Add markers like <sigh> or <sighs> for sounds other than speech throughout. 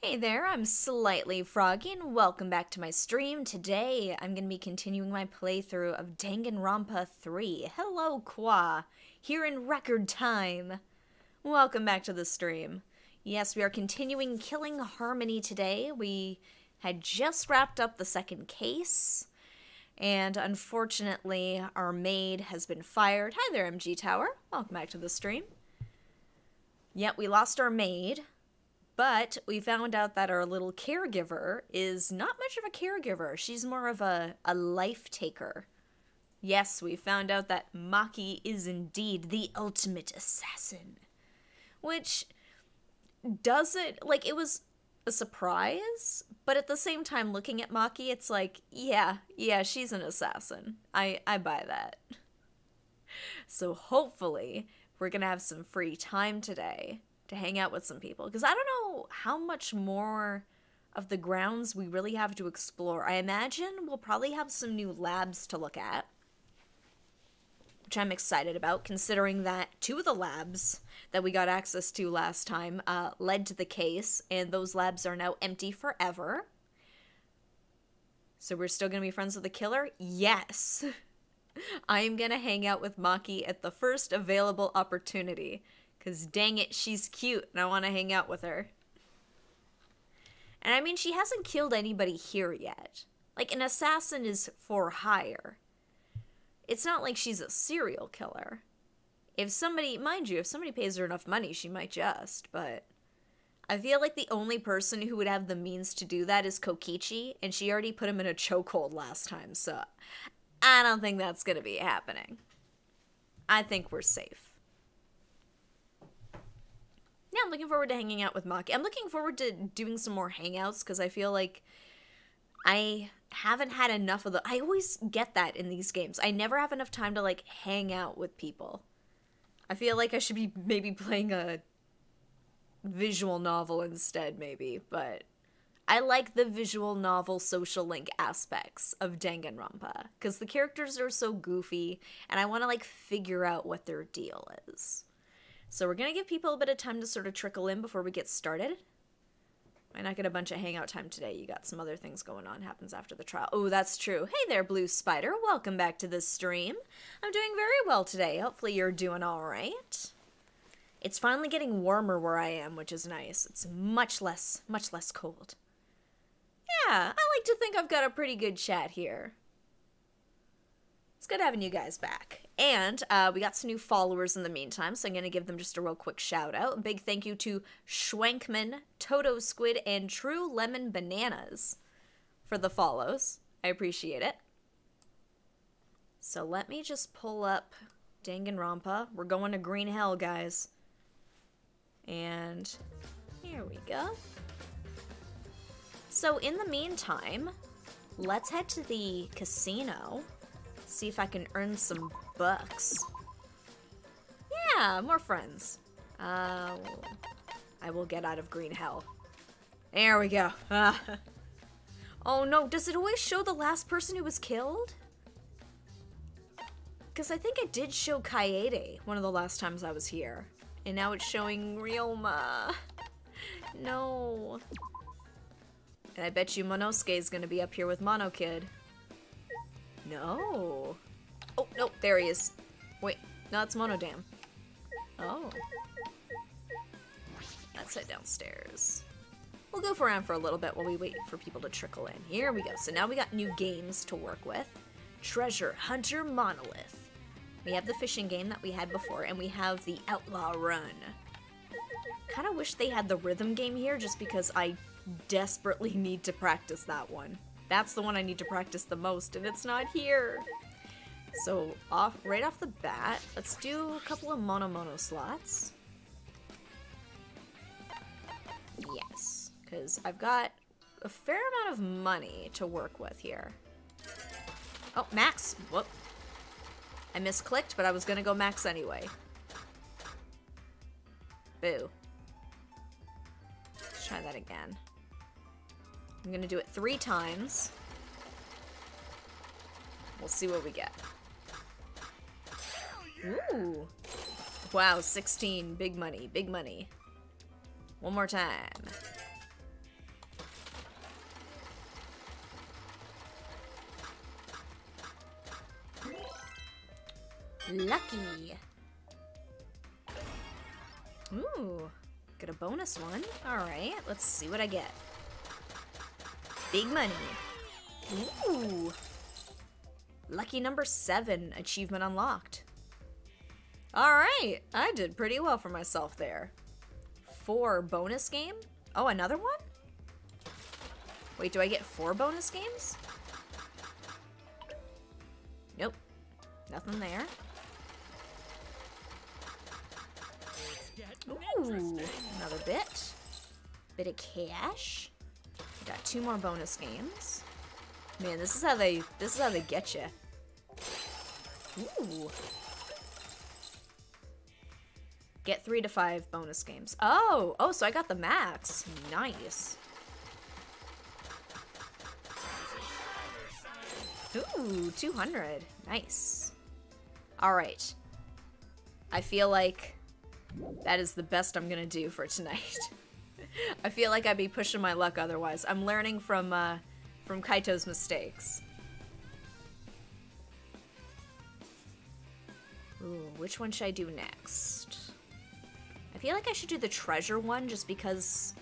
Hey there, I'm Slightly Froggy and welcome back to my stream. Today, I'm going to be continuing my playthrough of Danganronpa 3. Hello, Qua, here in record time. Welcome back to the stream. Yes, we are continuing Killing Harmony today. We had just wrapped up the second case, and unfortunately, our maid has been fired. Hi there, MG Tower. Welcome back to the stream. Yep, we lost our maid. But we found out that our little caregiver is not much of a caregiver. She's more of a, a life taker. Yes, we found out that Maki is indeed the ultimate assassin. Which doesn't, like, it was a surprise, but at the same time, looking at Maki, it's like, yeah, yeah, she's an assassin. I, I buy that. So hopefully, we're gonna have some free time today to hang out with some people because I don't know how much more of the grounds we really have to explore. I imagine we'll probably have some new labs to look at, which I'm excited about considering that two of the labs that we got access to last time uh, led to the case, and those labs are now empty forever. So we're still gonna be friends with the killer? Yes. <laughs> I am gonna hang out with Maki at the first available opportunity. Because dang it, she's cute and I want to hang out with her. And I mean, she hasn't killed anybody here yet. Like, an assassin is for hire. It's not like she's a serial killer. If somebody, mind you, if somebody pays her enough money, she might just, but. I feel like the only person who would have the means to do that is Kokichi, and she already put him in a chokehold last time, so I don't think that's gonna be happening. I think we're safe yeah, I'm looking forward to hanging out with Maki. I'm looking forward to doing some more hangouts because I feel like I haven't had enough of the. I always get that in these games. I never have enough time to like hang out with people. I feel like I should be maybe playing a visual novel instead, maybe, but I like the visual novel social link aspects of Danganronpa because the characters are so goofy and I want to like figure out what their deal is. So we're going to give people a bit of time to sort of trickle in before we get started. Might not get a bunch of hangout time today. You got some other things going on. Happens after the trial. Oh, that's true. Hey there, Blue Spider. Welcome back to the stream. I'm doing very well today. Hopefully you're doing all right. It's finally getting warmer where I am, which is nice. It's much less, much less cold. Yeah, I like to think I've got a pretty good chat here. It's good having you guys back. And uh, we got some new followers in the meantime, so I'm going to give them just a real quick shout out. big thank you to Schwenkman, Toto Squid, and True Lemon Bananas for the follows. I appreciate it. So let me just pull up Danganronpa. We're going to Green Hell, guys. And here we go. So in the meantime, let's head to the casino see if I can earn some bucks. Yeah, more friends. Uh, I will get out of green hell. There we go. <laughs> oh no, does it always show the last person who was killed? Because I think it did show Kaede one of the last times I was here. And now it's showing Ryoma. <laughs> no. And I bet you Monosuke is going to be up here with Monokid. No. Oh, no, there he is. Wait, no, it's Monodam. Oh. Let's head downstairs. We'll go around for a little bit while we wait for people to trickle in. Here we go. So now we got new games to work with. Treasure Hunter Monolith. We have the fishing game that we had before, and we have the Outlaw Run. Kind of wish they had the rhythm game here just because I desperately need to practice that one. That's the one I need to practice the most, and it's not here. So, off right off the bat, let's do a couple of mono mono slots. Yes, because I've got a fair amount of money to work with here. Oh, max! Whoop. I misclicked, but I was gonna go max anyway. Boo. Let's try that again. I'm gonna do it three times. We'll see what we get. Ooh. Wow, 16. Big money, big money. One more time. Lucky. Ooh. Get a bonus one. Alright, let's see what I get. Big money. Ooh. Lucky number seven, achievement unlocked. All right, I did pretty well for myself there. Four bonus game? Oh, another one? Wait, do I get four bonus games? Nope. Nothing there. Ooh, another bit. Bit of cash. Got two more bonus games. Man, this is how they this is how they get you. Ooh. Get three to five bonus games. Oh, oh, so I got the max. Nice. Ooh, 200. Nice. All right. I feel like that is the best I'm gonna do for tonight. <laughs> <laughs> I feel like I'd be pushing my luck otherwise. I'm learning from uh, from Kaito's mistakes. Ooh, which one should I do next? I feel like I should do the treasure one just because...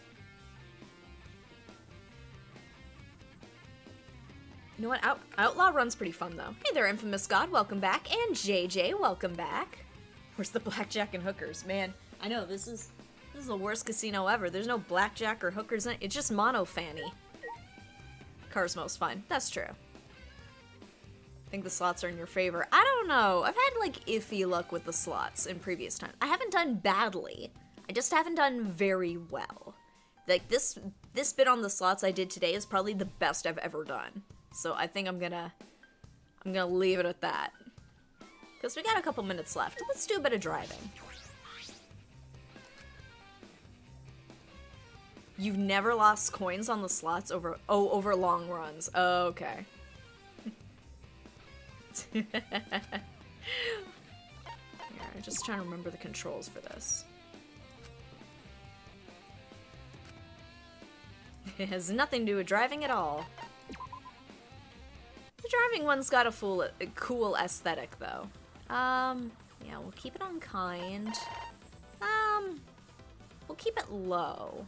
You know what? Out Outlaw Run's pretty fun, though. Hey there, Infamous God. Welcome back. And JJ, welcome back. Where's the blackjack and hookers? Man, I know, this is... This is the worst casino ever. There's no blackjack or hookers in it. It's just Monophanie. Carsmo's fine. That's true. I think the slots are in your favor. I don't know. I've had like iffy luck with the slots in previous times. I haven't done badly. I just haven't done very well. Like this this bit on the slots I did today is probably the best I've ever done. So I think I'm gonna I'm gonna leave it at that. Because we got a couple minutes left. Let's do a bit of driving. You've never lost coins on the slots over oh over long runs. Oh, okay. <laughs> I'm just trying to remember the controls for this. <laughs> It has nothing to do with driving at all. The driving one's got a, full, a cool aesthetic, though. Um, yeah, we'll keep it on kind. Um, we'll keep it low.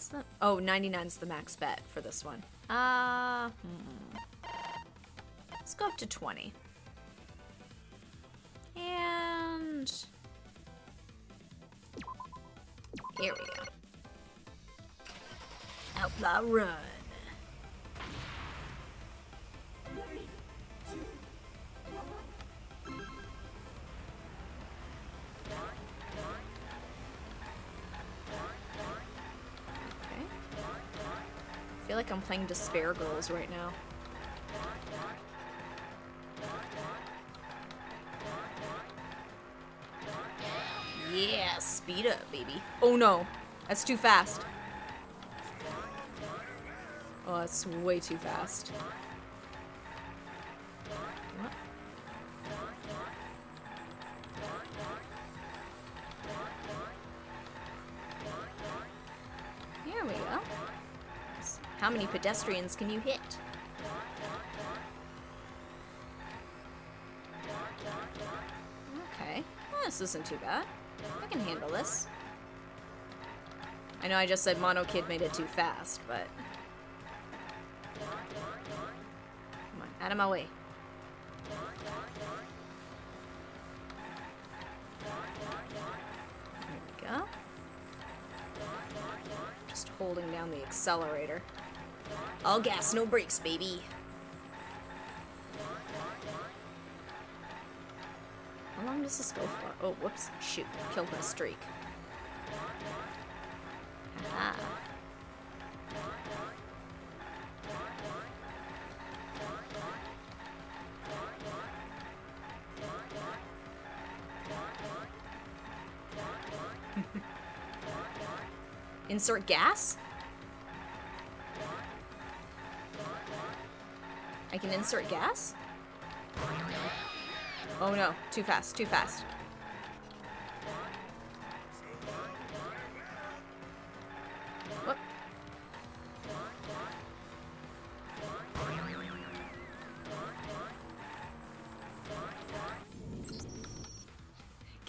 What's the... Oh, 99's the max bet for this one. Uh, hmm. Let's go up to 20. And... Here we go. Outlaw Run. Like I'm playing Despair Girls right now. Yeah, speed up, baby. Oh no, that's too fast. Oh, that's way too fast. How many pedestrians can you hit? Okay. Well, this isn't too bad. I can handle this. I know I just said Monokid made it too fast, but... Come on, out of my way. There we go. Just holding down the accelerator. All gas, no brakes, baby. How long does this go for? Oh, whoops. Shoot. Killed my streak. Aha. <laughs> Insert gas? can insert gas? Oh no, too fast, too fast.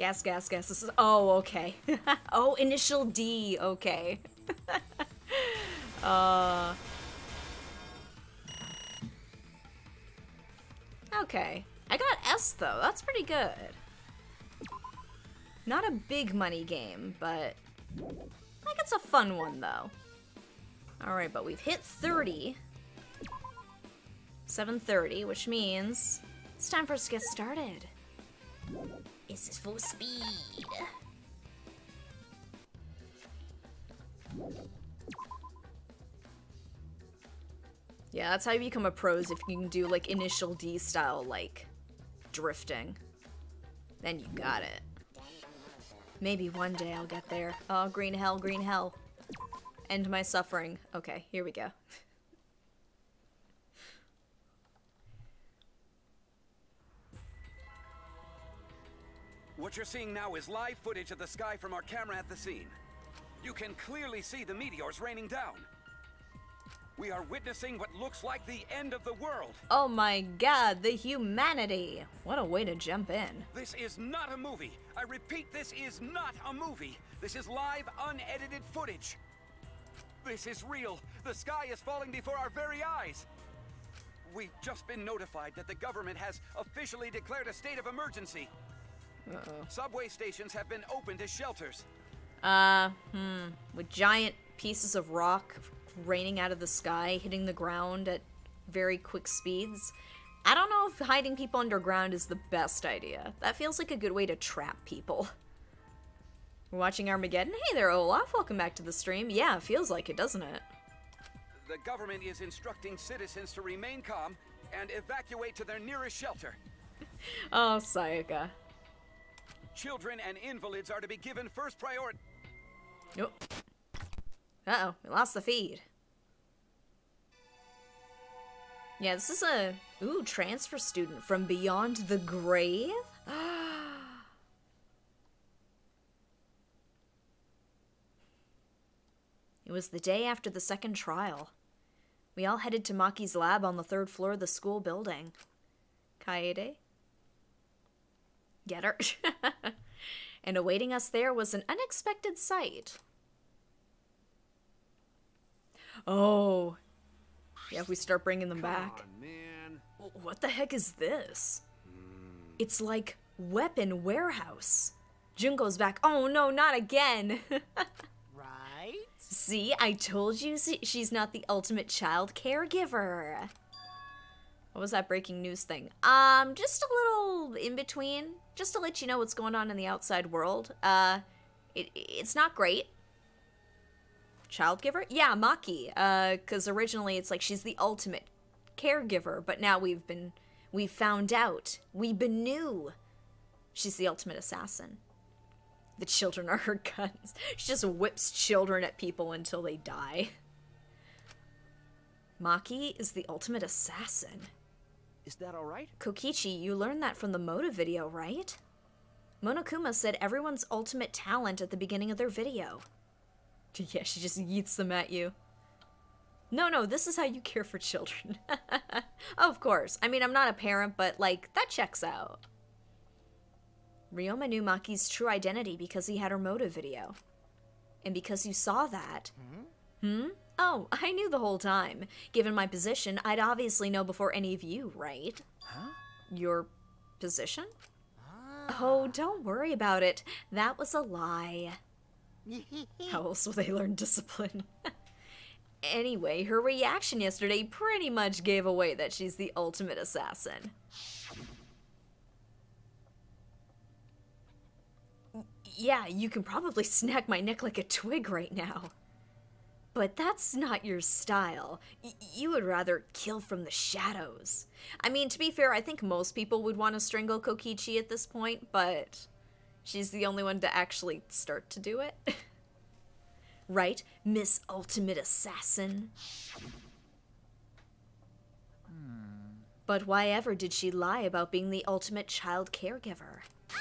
Gas, gas, gas. This is oh, okay. <laughs> oh, initial D. Okay. <laughs> uh Okay. I got S though. That's pretty good. Not a big money game, but I think it's a fun one though. Alright, but we've hit 30. 7.30, which means it's time for us to get started. This is full speed. Yeah, that's how you become a pros if you can do like initial D style like drifting. Then you got it. Maybe one day I'll get there. Oh, green hell, green hell. End my suffering. Okay, here we go. What you're seeing now is live footage of the sky from our camera at the scene. You can clearly see the meteors raining down. We are witnessing what looks like the end of the world. Oh my god, the humanity! What a way to jump in. This is not a movie. I repeat, this is not a movie. This is live, unedited footage. This is real. The sky is falling before our very eyes. We've just been notified that the government has officially declared a state of emergency. Uh-oh. Subway stations have been opened as shelters. Uh, hmm. With giant pieces of rock raining out of the sky, hitting the ground at very quick speeds. I don't know if hiding people underground is the best idea. That feels like a good way to trap people. We're <laughs> watching Armageddon? Hey there, Olaf. Welcome back to the stream. Yeah, it feels like it, doesn't it? The government is instructing citizens to remain calm and evacuate to their nearest shelter. <laughs> oh, Sayaka. Children and invalids are to be given first priority. Nope. Oh. Uh-oh, we lost the feed. Yeah, this is a, ooh, transfer student from beyond the grave? <gasps> it was the day after the second trial. We all headed to Maki's lab on the third floor of the school building. Kaede? Get her? <laughs> and awaiting us there was an unexpected sight. Oh. Yeah, if we start bringing them Come back. on, man. What the heck is this? It's like weapon warehouse. Junko's back. Oh no, not again. <laughs> Right? See, I told you she's not the ultimate child caregiver. What was that breaking news thing? Um, just a little in between, just to let you know what's going on in the outside world. Uh, it, it's not great. Child giver? Yeah, Maki. Uh, because originally it's like she's the ultimate caregiver, but now we've been, we found out, we been knew she's the ultimate assassin. The children are her <laughs> guns. She just whips children at people until they die. Maki is the ultimate assassin. Is that all right? Kokichi, you learned that from the motive video, right? Monokuma said everyone's ultimate talent at the beginning of their video. Yeah, she just yeets them at you. No, no, this is how you care for children. <laughs> of course. I mean, I'm not a parent, but, like, that checks out. Ryoma knew Maki's true identity because he had her motive video. And because you saw that. Hmm? Oh, I knew the whole time. Given my position, I'd obviously know before any of you, right? Huh? Your position? Ah. Oh, don't worry about it. That was a lie. <laughs> How else will they learn discipline? <laughs> anyway, her reaction yesterday pretty much gave away that she's the ultimate assassin. Yeah, you can probably snag my neck like a twig right now. But that's not your style. Y- you would rather kill from the shadows. I mean, to be fair, I think most people would want to strangle Kokichi at this point, but she's the only one to actually start to do it. <laughs> right, Miss Ultimate Assassin? But why ever did she lie about being the ultimate child caregiver? <laughs>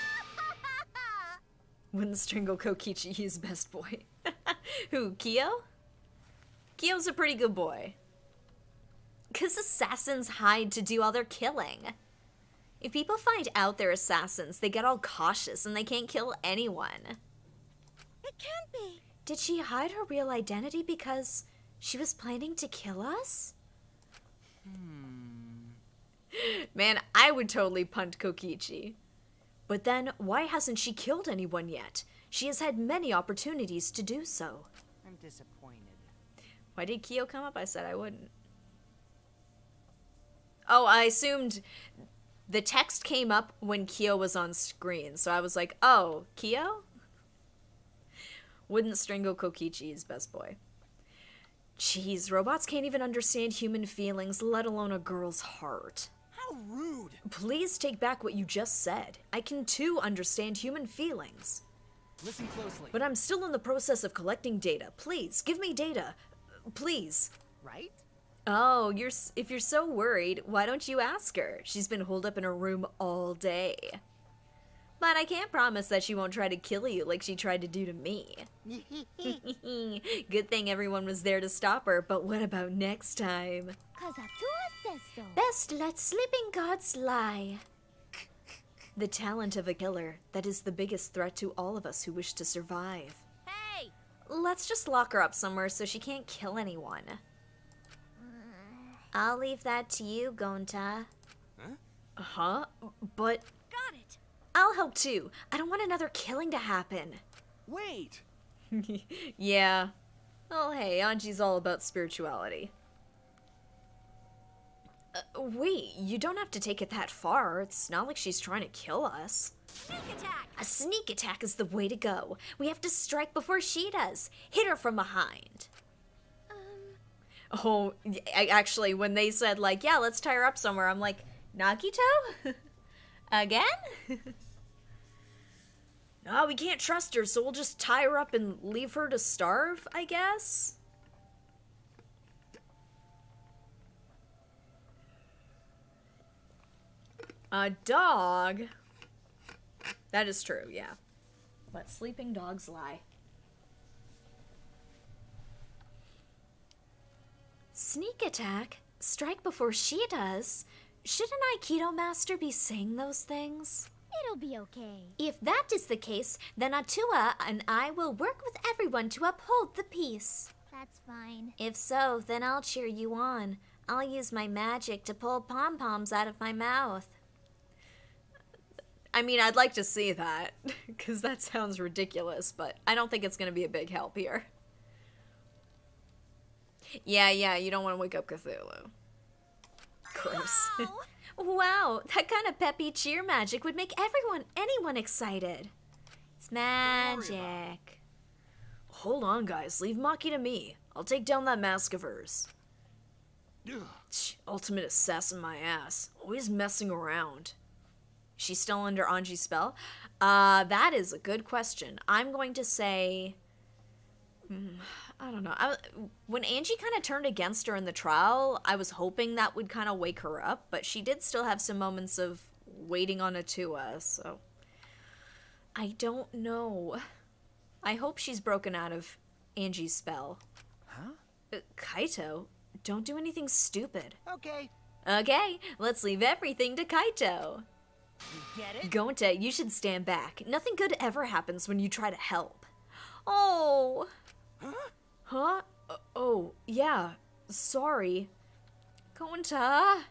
Wouldn't strangle Kokichi, he's best boy. <laughs> Who, Kyo? Kyo's a pretty good boy. Because assassins hide to do all their killing. If people find out they're assassins, they get all cautious and they can't kill anyone. It can't be. Did she hide her real identity because she was planning to kill us? Hmm. Man, I would totally punt Kokichi. But then, why hasn't she killed anyone yet? She has had many opportunities to do so. I'm disappointed. Why did Kyo come up? I said I wouldn't. Oh, I assumed the text came up when Kyo was on screen, so I was like, oh, Kyo? Wouldn't strangle Kokichi's best boy. Jeez, robots can't even understand human feelings, let alone a girl's heart. How rude! Please take back what you just said. I can too understand human feelings. Listen closely. But I'm still in the process of collecting data. Please, give me data. Please. right? Oh, you're if you're so worried, why don't you ask her? She's been holed up in her room all day. But I can't promise that she won't try to kill you like she tried to do to me. <laughs> Good thing everyone was there to stop her, but what about next time? Cause Atua says so. Best let sleeping gods lie. The talent of a killer, that is the biggest threat to all of us who wish to survive. Hey! Let's just lock her up somewhere so she can't kill anyone. I'll leave that to you, Gonta. Huh? Huh? But Got it. I'll help too. I don't want another killing to happen. Wait! <laughs> yeah. Oh, hey, Angie's all about spirituality. Uh, wait, you don't have to take it that far. It's not like she's trying to kill us. Sneak attack! A sneak attack is the way to go. We have to strike before she does. Hit her from behind. Oh, I, actually, when they said, like, yeah, let's tie her up somewhere, I'm like, Nagito? <laughs> Again? <laughs> no, we can't trust her, so we'll just tie her up and leave her to starve, I guess? A dog? That is true, yeah. Let sleeping dogs lie. Sneak attack? Strike before she does? Shouldn't Aikido Master be saying those things? it'll be okay. If that is the case, then Atua and I will work with everyone to uphold the peace. That's fine. If so, then I'll cheer you on. I'll use my magic to pull pom poms out of my mouth. I mean, I'd like to see that, <laughs> because that sounds ridiculous, but I don't think it's going to be a big help here. Yeah, yeah, you don't want to wake up Cthulhu. Gross. Ow. wow, that kind of peppy cheer magic would make everyone, anyone excited. It's magic. Hold on, guys. Leave Maki to me. I'll take down that mask of hers. Ugh. Ultimate assassin, my ass. Always messing around. She's still under Angie's spell? Uh, that is a good question. I'm going to say. I don't know. I, when Angie kind of turned against her in the trial, I was hoping that would kind of wake her up, but she did still have some moments of waiting on Atua, so. I don't know. I hope she's broken out of Angie's spell. Huh? Uh, Kaito, don't do anything stupid. Okay. Okay, let's leave everything to Kaito. You get it? Gonta, you should stand back. Nothing good ever happens when you try to help. Oh. Huh? Huh? Uh, oh, yeah. Sorry. Gonta.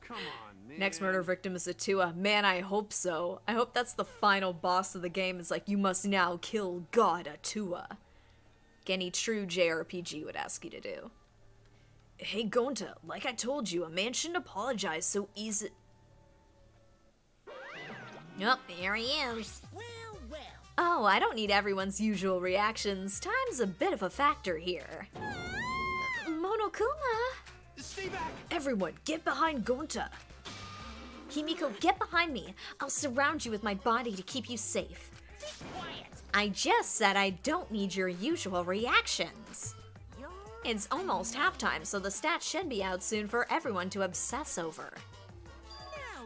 Come on, man. Next murder victim is Atua. Man, I hope so. I hope that's the final boss of the game. It's like, you must now kill God Atua. Any true JRPG would ask you to do. Hey, Gonta, like I told you, a man shouldn't apologize so easy. Yep, here he is. Oh, I don't need everyone's usual reactions. Time's a bit of a factor here. Monokuma! Stay back! Everyone, get behind Gonta! Himiko, get behind me. I'll surround you with my body to keep you safe. Quiet. I just said I don't need your usual reactions. It's almost halftime, so the stats should be out soon for everyone to obsess over.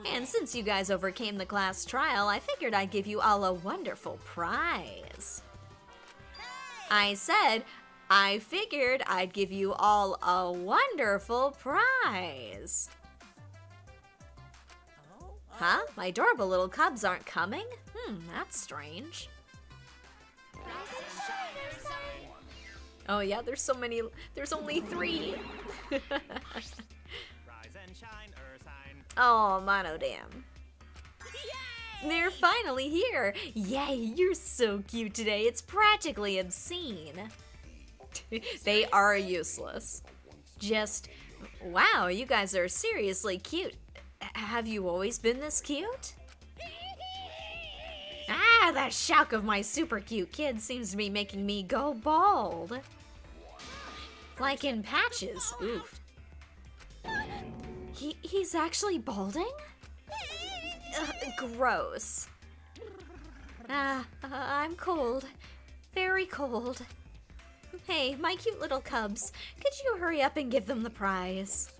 And since you guys overcame the class trial, I figured I'd give you all a wonderful prize. I said, I figured I'd give you all a wonderful prize. Huh? My adorable little cubs aren't coming? Hmm, that's strange. Oh yeah, there's so many. There's only three. <laughs> oh, mono, Monodam. They're finally here! Yay, you're so cute today. It's practically obscene. <laughs> they are useless. Just, wow, you guys are seriously cute. Have you always been this cute? <laughs> Ah, the shock of my super cute kid seems to be making me go bald. Like in patches. Oof. He, he's actually balding? Ugh, gross. Ah, uh, I'm cold. Very cold. Hey, my cute little cubs, could you hurry up and give them the prize?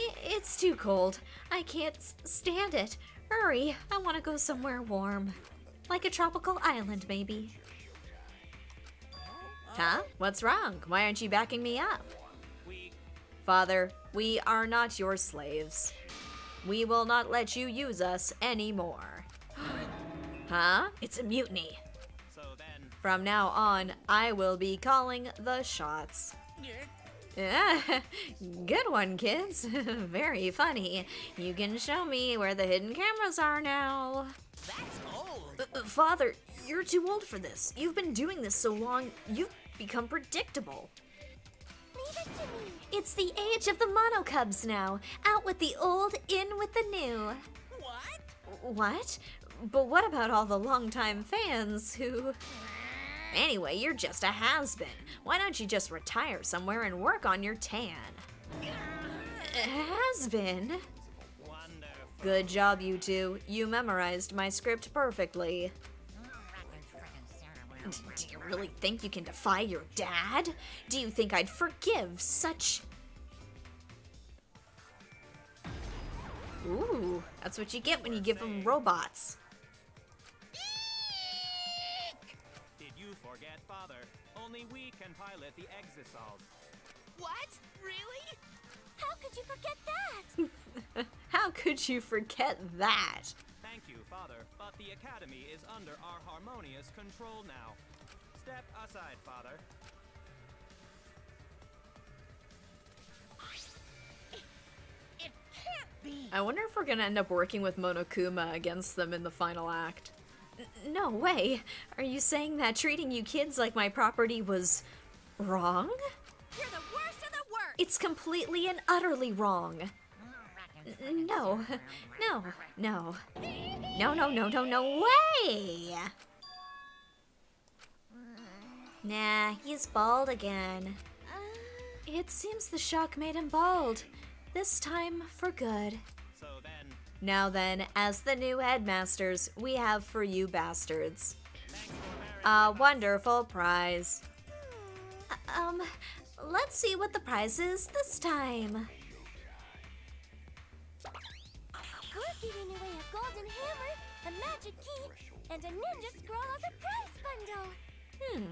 I- it's too cold. I can't stand it. Hurry, I want to go somewhere warm. Like a tropical island, maybe. Huh? What's wrong? Why aren't you backing me up? Father, we are not your slaves. We will not let you use us anymore. <gasps> huh? It's a mutiny. so then From now on, I will be calling the shots. Yeah, <laughs> good one, kids. <laughs> Very funny. You can show me where the hidden cameras are now. That's old. Uh, uh, Father, you're too old for this. You've been doing this so long, you've become predictable. Leave it to me. It's the age of the Monokubs now. Out with the old, in with the new. What? What? But what about all the longtime fans who. Anyway, you're just a has been. Why don't you just retire somewhere and work on your tan? Has been? Good job, you two. You memorized my script perfectly. D- do you really think you can defy your dad? Do you think I'd forgive such. Ooh, that's what you get when you give them robots. Did you forget, Father? Only we can pilot the Exisals. What? Really? How could you forget that? <laughs> How could you forget that? Thank you, Father, but the Academy is under our harmonious control now. Step aside, Father. It can't be. I wonder if we're gonna end up working with Monokuma against them in the final act. N- no way. Are you saying that treating you kids like my property was wrong? You're the worst of the worst. It's completely and utterly wrong. N- No, no, no. No, no, no, no, no way! Nah, he's bald again. It seems the shock made him bald. This time for good. Now then, as the new headmasters, we have for you bastards a wonderful prize. Um, let's see what the prize is this time. Giving away a golden hammer, a magic key, and a ninja scroll as a prize bundle. Hmm.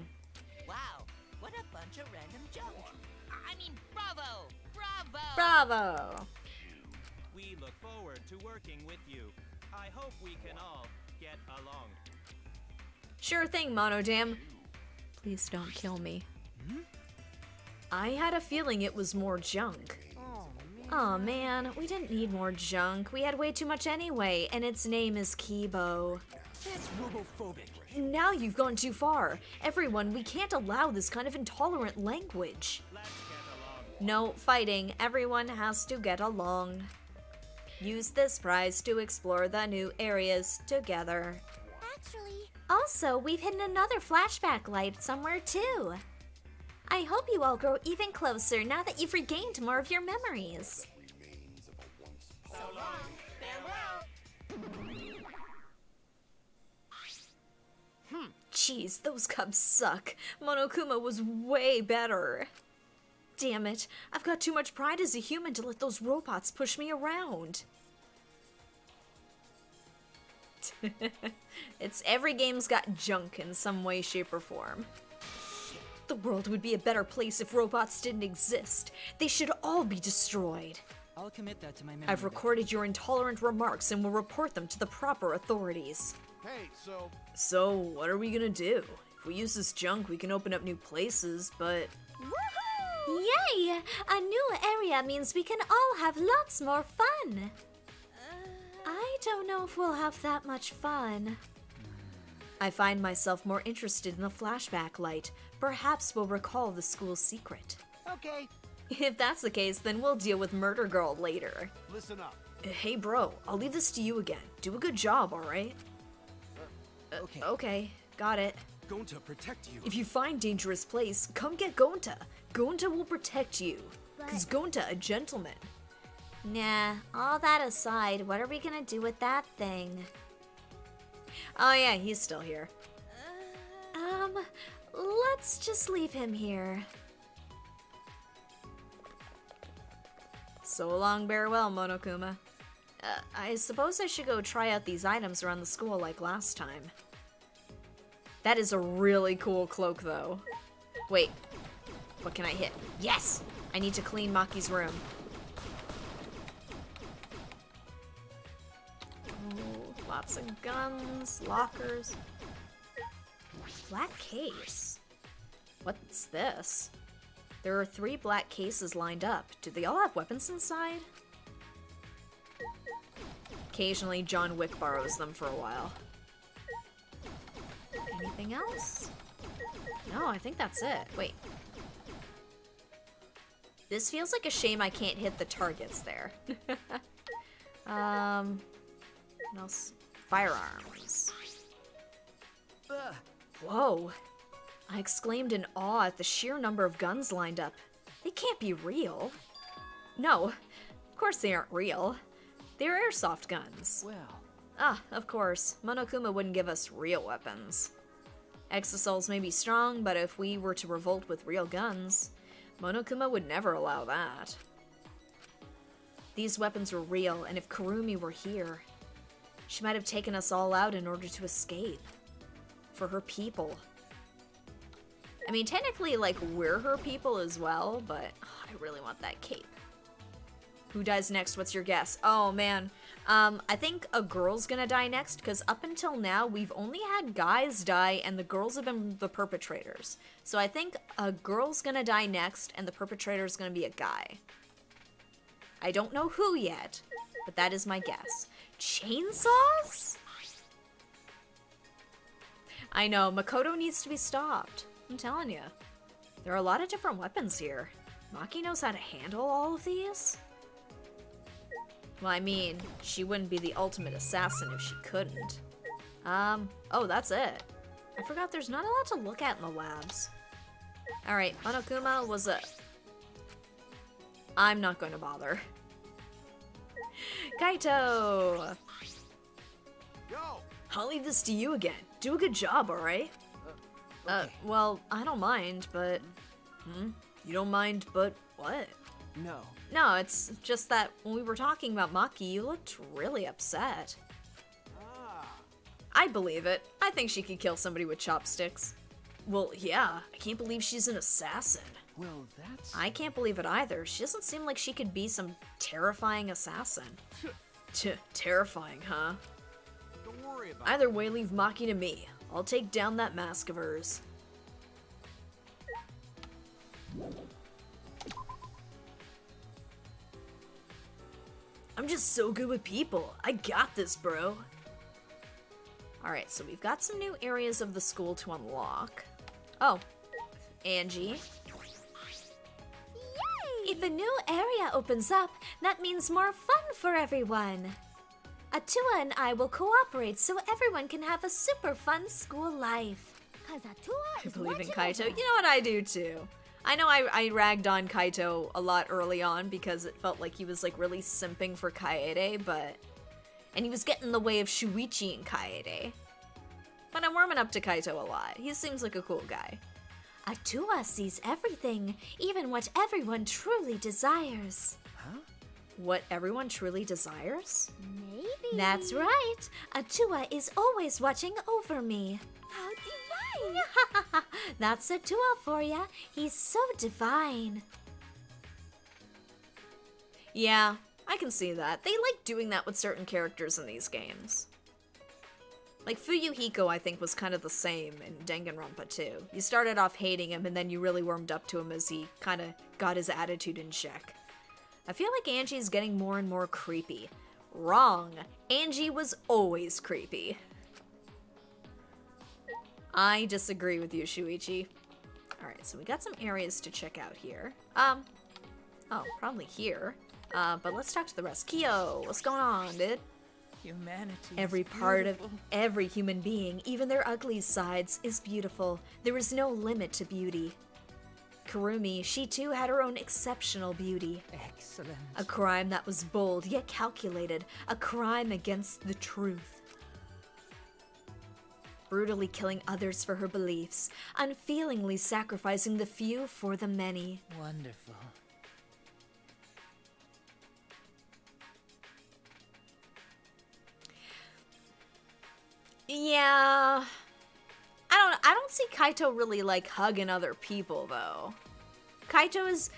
Wow. What a bunch of random junk. I mean, bravo! Bravo! Bravo! we look forward to working with you. I hope we can all get along. Sure thing, Monodam. Please don't kill me. I had a feeling it was more junk. Oh, man. Man, we didn't need more junk. We had way too much anyway, and its name is Kiibo. That's robophobic. Now you've gone too far. Everyone, we can't allow this kind of intolerant language. Let's get along. No fighting, everyone has to get along. Use this prize to explore the new areas together. Actually, Also, we've hidden another flashback light somewhere too. I hope you all grow even closer now that you've regained more of your memories. So long. Farewell. Jeez, those cubs suck. Monokuma was way better. Damn it, I've got too much pride as a human to let those robots push me around. <laughs> it's every game's got junk in some way, shape, or form. The world would be a better place if robots didn't exist. They should all be destroyed. I'll commit that to my memory. I've recorded your intolerant remarks and will report them to the proper authorities. Hey, so So, what are we gonna do? If we use this junk, we can open up new places, but. Woohoo! Yay! A new area means we can all have lots more fun! Uh. I don't know if we'll have that much fun. I find myself more interested in the flashback light. Perhaps we'll recall the school's secret. okay, If that's the case, then we'll deal with Murder Girl later. listen up. Hey, bro, I'll leave this to you again. Do a good job, alright? Okay. Okay, got it. Gonta, protect you. If you find dangerous place, come get Gonta. Gonta will protect you. Cause Gonta a gentleman. Nah, all that aside, what are we gonna do with that thing? Oh yeah, he's still here. Um, let's just leave him here. So long, farewell, Monokuma. Uh, I suppose I should go try out these items around the school like last time. That is a really cool cloak, though. Wait, what can I hit? Yes! I need to clean Maki's room. Lots of guns, lockers. Black case. What's this? There are three black cases lined up. Do they all have weapons inside? Occasionally, John Wick borrows them for a while. Anything else? No, I think that's it. Wait. This feels like a shame I can't hit the targets there. <laughs> um, what else? Firearms. Ugh. Whoa. I exclaimed in awe at the sheer number of guns lined up. They can't be real. No, of course they aren't real. They're airsoft guns. Well, Ah, of course. Monokuma wouldn't give us real weapons. Exisals may be strong, but if we were to revolt with real guns, Monokuma would never allow that. These weapons were real, and if Kurumi were here, she might have taken us all out in order to escape. For her people. I mean, technically, like, we're her people as well, but ah, I really want that cape. Who dies next? What's your guess? Oh man. Um, I think a girl's gonna die next because up until now we've only had guys die and the girls have been the perpetrators. So I think a girl's gonna die next and the perpetrator's gonna be a guy. I don't know who yet, but that is my guess. Chainsaws? I know, Makoto needs to be stopped. I'm telling you. There are a lot of different weapons here. Maki knows how to handle all of these? Well, I mean, she wouldn't be the ultimate assassin if she couldn't. Um, oh, that's it. I forgot there's not a lot to look at in the labs. Alright, Monokuma was a... I'm not going to bother. Kaito! Yo, I'll leave this to you again. Do a good job, alright? Uh, well, I don't mind, but... Hmm? You don't mind, but what? no. No, it's just that when we were talking about Maki, you looked really upset. ah, I believe it. I think she could kill somebody with chopsticks. Well, yeah, I can't believe she's an assassin. Well, that's. I can't believe it either. She doesn't seem like she could be some terrifying assassin. T- terrifying, huh? Either way, leave Maki to me. I'll take down that mask of hers. I'm just so good with people. I got this, bro. Alright, so we've got some new areas of the school to unlock. Oh, Angie. If a new area opens up, that means more fun for everyone. Atua and I will cooperate so everyone can have a super fun school life. Cause Atua I is believe in Kaito. You know what I do too. I know I, I ragged on Kaito a lot early on because it felt like he was like really simping for Kaede, but and he was getting in the way of Shuichi and Kaede. But I'm warming up to Kaito a lot. He seems like a cool guy. Atua sees everything, even what everyone truly desires. What everyone truly desires? Maybe. That's right. Atua is always watching over me. How divine. <laughs> That's Atua for ya. He's so divine. Yeah, I can see that. They like doing that with certain characters in these games. Like Fuyuhiko, I think, was kind of the same in Danganronpa 2. You started off hating him, and then you really warmed up to him as he kind of got his attitude in check. I feel like Angie's getting more and more creepy. Wrong. Angie was always creepy. I disagree with you, Shuichi. Alright, so we got some areas to check out here. Um, oh, probably here. Uh, but let's talk to the rest. Kyo, what's going on, dude? Humanity. Every part of every human being, even their ugly sides, is beautiful. There is no limit to beauty. Kirumi, she too had her own exceptional beauty. Excellent. A crime that was bold yet calculated, a crime against the truth. Brutally killing others for her beliefs, unfeelingly sacrificing the few for the many. Wonderful. Yeah. I don't I don't see Kaito really like hugging other people though. Kaito is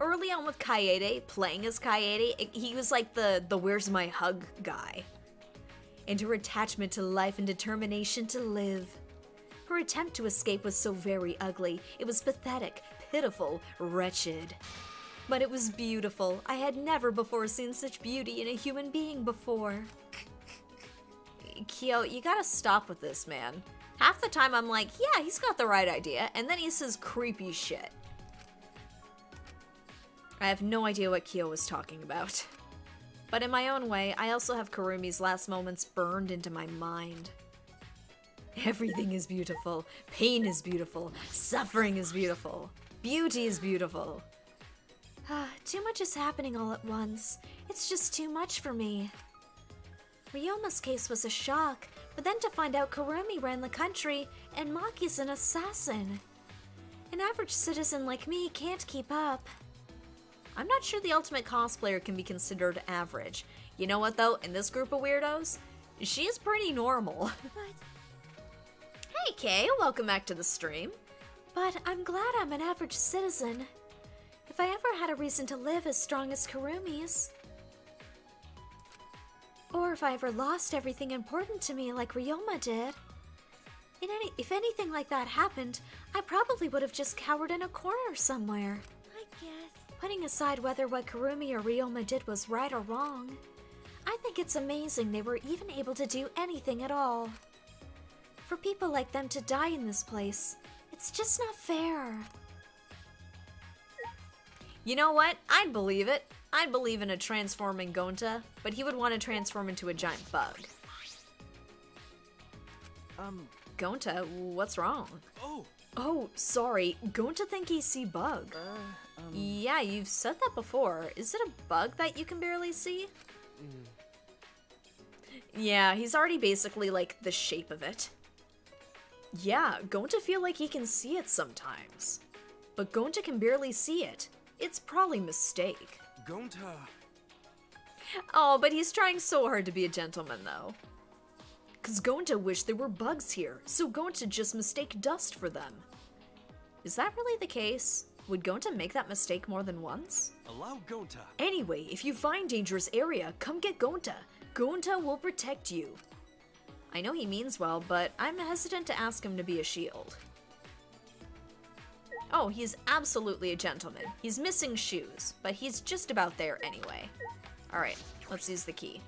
early on with Kaede, playing as Kaede, he was like the the where's my hug guy. And her attachment to life and determination to live. Her attempt to escape was so very ugly. It was pathetic, pitiful, wretched. But it was beautiful. I had never before seen such beauty in a human being before. Kyo, you gotta stop with this, man. Half the time I'm like, yeah, he's got the right idea, and then he says creepy shit. I have no idea what Kyo was talking about. But in my own way, I also have Kirumi's last moments burned into my mind. Everything is beautiful. Pain is beautiful. Suffering is beautiful. Beauty is beautiful. Ah, too much is happening all at once. It's just too much for me. Ryoma's case was a shock, but then to find out Kirumi ran the country and Maki's an assassin. An average citizen like me can't keep up. I'm not sure the ultimate cosplayer can be considered average. You know what though, in this group of weirdos, she's pretty normal. <laughs> hey Kay, welcome back to the stream. But I'm glad I'm an average citizen. If I ever had a reason to live as strong as Kirumi's, or if I ever lost everything important to me like Ryoma did. In any, if anything like that happened, I probably would have just cowered in a corner somewhere. I guess. Putting aside whether what Kirumi or Ryoma did was right or wrong, I think it's amazing they were even able to do anything at all. For people like them to die in this place, it's just not fair. You know what? I'd believe it. I'd believe in a transforming Gonta, but he would want to transform into a giant bug. Um, Gonta, what's wrong? oh, Oh, sorry. Gonta think he see bug. uh, um, Yeah, you've said that before. Is it a bug that you can barely see? Yeah, he's already basically like the shape of it. Yeah, Gonta feel like he can see it sometimes. But Gonta can barely see it. It's probably mistake. Gonta. Oh, but he's trying so hard to be a gentleman though. Cause Gonta wished there were bugs here, so Gonta just mistake dust for them. Is that really the case? Would Gonta make that mistake more than once? Allow Gonta. Anyway, if you find dangerous area, come get Gonta. Gonta will protect you. I know he means well, but I'm hesitant to ask him to be a shield. Oh, he's absolutely a gentleman. He's missing shoes, but he's just about there anyway. Alright, let's use the key.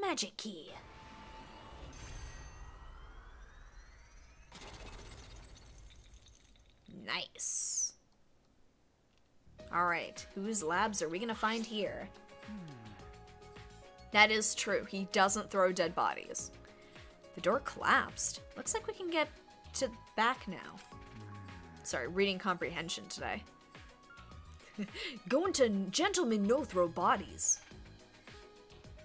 Magic key. Nice. Alright, whose labs are we gonna find here? Hmm. That is true. He doesn't throw dead bodies. The door collapsed. Looks like we can get to back now. Sorry, reading comprehension today. <laughs> Going to gentlemen no throw bodies.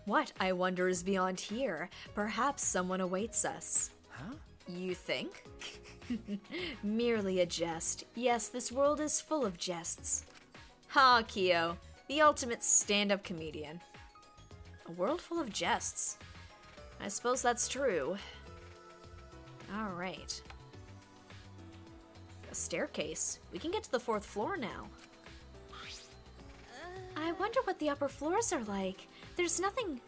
What, I wonder, is beyond here? Perhaps someone awaits us. Huh? You think? <laughs> Merely a jest. Yes, this world is full of jests. Ha, Kyo, the ultimate stand up comedian. A world full of jests. I suppose that's true. Alright. A staircase. We can get to the fourth floor now. I wonder what the upper floors are like. There's nothing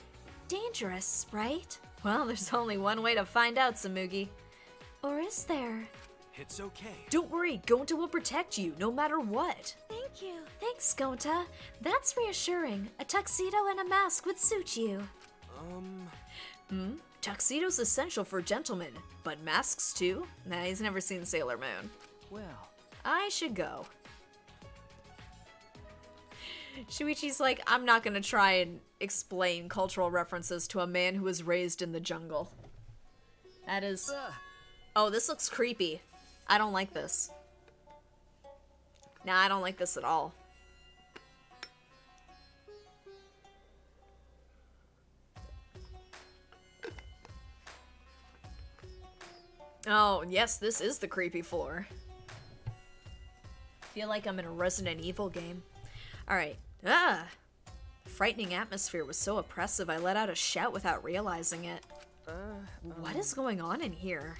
dangerous, right? Well, there's only one way to find out, Tsumugi. Or is there? It's okay. Don't worry, Gonta will protect you no matter what. Thank you. Thanks, Gonta. That's reassuring. A tuxedo and a mask would suit you. Um, Hmm? Tuxedo's essential for gentlemen, but masks too? Nah, he's never seen Sailor Moon. Well, I should go. Shuichi's like, I'm not gonna try and explain cultural references to a man who was raised in the jungle. That is. ah, Oh, this looks creepy. I don't like this. Nah, I don't like this at all. Oh, yes, this is the creepy floor. Feel like I'm in a Resident Evil game. Alright. Ah! Frightening atmosphere was so oppressive I let out a shout without realizing it. uh, What is going on in here?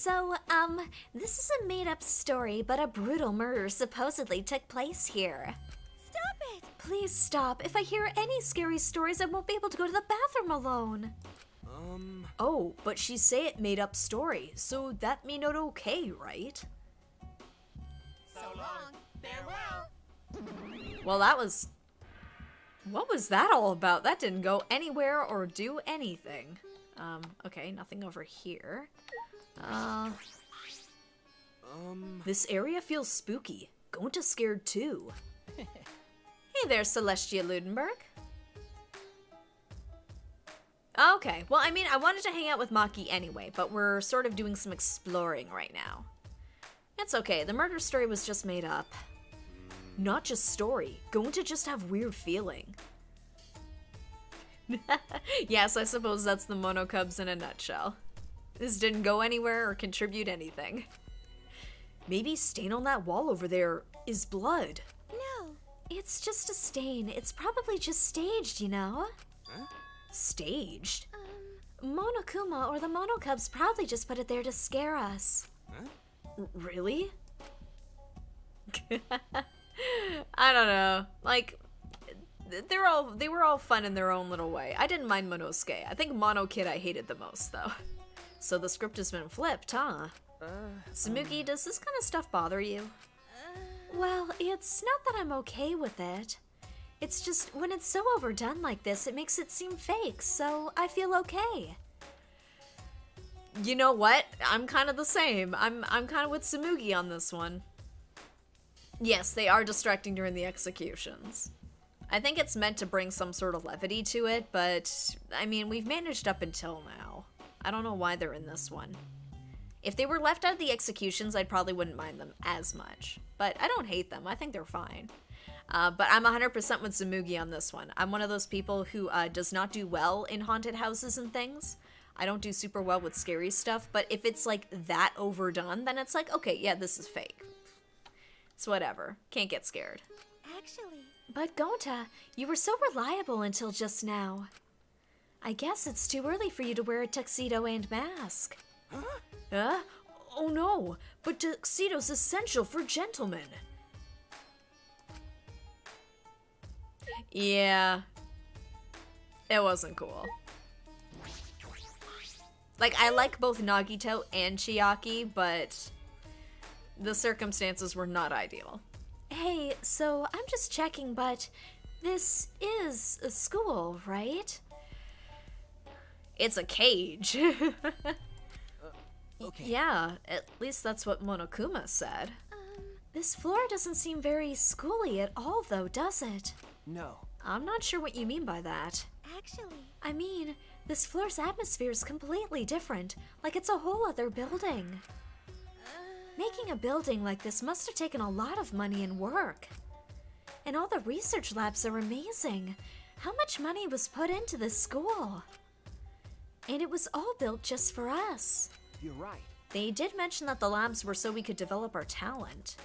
So, um, this is a made up story, but a brutal murder supposedly took place here. stop it. Please stop. If I hear any scary stories, I won't be able to go to the bathroom alone. um, Oh, but she say it made up story, so that mean not okay, right? So long. Farewell. Well, that was. What was that all about? That didn't go anywhere or do anything. Um, okay, nothing over here. Uh, um, this area feels spooky. Gonta scared too. <laughs> hey there, Celestia Ludenberg. Okay, well, I mean, I wanted to hang out with Maki anyway, but we're sort of doing some exploring right now. It's okay, the murder story was just made up. Not just story, going to just have weird feeling. <laughs> yes, I suppose that's the Monokubs in a nutshell. This didn't go anywhere or contribute anything. Maybe stain on that wall over there is blood. No. It's just a stain. It's probably just staged, you know? Huh? Staged? Um, Monokuma or the Monokubs probably just put it there to scare us. Huh? Really? <laughs> I don't know. Like they're all they were all fun in their own little way. I didn't mind Monosuke. I think Monokid I hated the most though. So the script has been flipped, huh? uh, Tsumugi, does this kind of stuff bother you? Well, it's not that I'm okay with it. It's just when it's so overdone like this, it makes it seem fake, so I feel okay. You know what? I'm kind of the same. I'm I'm kind of with Tsumugi on this one. Yes, they are distracting during the executions. I think it's meant to bring some sort of levity to it, but I mean, we've managed up until now. I don't know why they're in this one. If they were left out of the executions, I probably wouldn't mind them as much. But I don't hate them. I think they're fine. Uh, but I'm 100% with Tsumugi on this one. I'm one of those people who uh, does not do well in haunted houses and things. I don't do super well with scary stuff, but if it's like that overdone, then it's like, okay, yeah, this is fake. It's whatever. Can't get scared. Actually, But Gonta, you were so reliable until just now. I guess it's too early for you to wear a tuxedo and mask. Huh? Huh? Oh no, but tuxedo's essential for gentlemen. Yeah. It wasn't cool. Like, I like both Nagito and Chiaki, but the circumstances were not ideal. Hey, so I'm just checking, but this is a school, right? It's a cage. <laughs> okay. yeah, at least that's what Monokuma said. um, This floor doesn't seem very schooly at all, though, does it? No. I'm not sure what you mean by that. actually, I mean, this floor's atmosphere is completely different, like it's a whole other building. Making a building like this must have taken a lot of money and work. And all the research labs are amazing. How much money was put into this school? And it was all built just for us. You're right. They did mention that the labs were so we could develop our talent.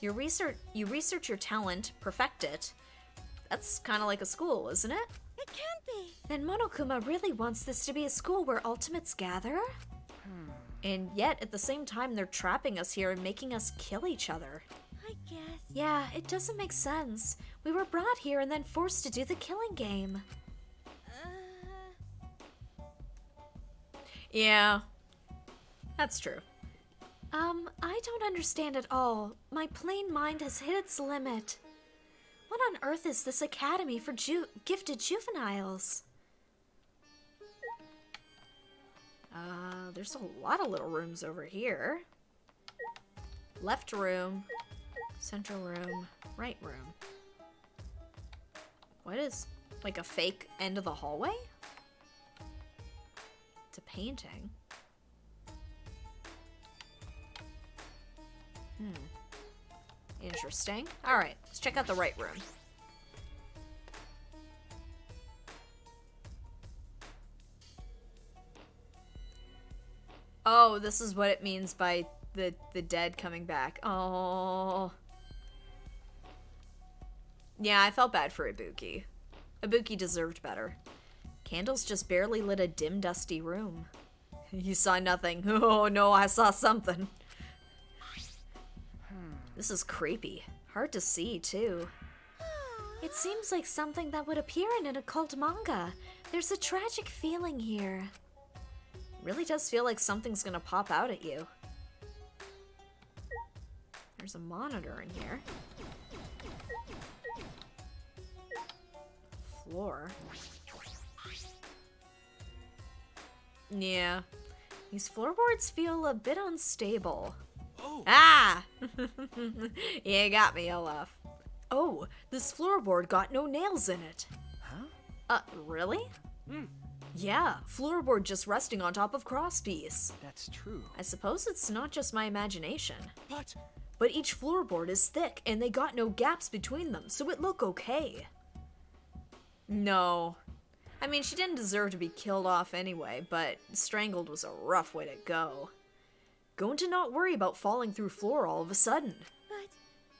Your research, you research your talent, perfect it. That's kind of like a school, isn't it? it can't be. Then Monokuma really wants this to be a school where ultimates gather? Hmm. And yet, at the same time, they're trapping us here and making us kill each other. I guess. Yeah, it doesn't make sense. We were brought here and then forced to do the killing game. Yeah, that's true. Um, I don't understand at all. My plain mind has hit its limit. What on earth is this academy for ju- gifted juveniles? Uh, there's a lot of little rooms over here. Left room, central room, right room. What is, like a fake end of the hallway? A painting. Hmm. Interesting. Alright, let's check out the right room. Oh, this is what it means by the the dead coming back. Oh. Yeah, I felt bad for Ibuki. Ibuki deserved better. Candles just barely lit a dim, dusty room. You saw nothing. <laughs> Oh no, I saw something. This is creepy. Hard to see, too. It seems like something that would appear in an occult manga. There's a tragic feeling here. Really does feel like something's gonna pop out at you. There's a monitor in here. Floor. Yeah. These floorboards feel a bit unstable. Oh, Ah! <laughs> you got me, Olaf. Oh, this floorboard got no nails in it. Huh? Uh, really? Yeah, floorboard just resting on top of crosspiece. that's true. I suppose it's not just my imagination. But But each floorboard is thick and they got no gaps between them, so it look okay. No. I mean, she didn't deserve to be killed off anyway, but strangled was a rough way to go. Going to not worry about falling through floor all of a sudden. but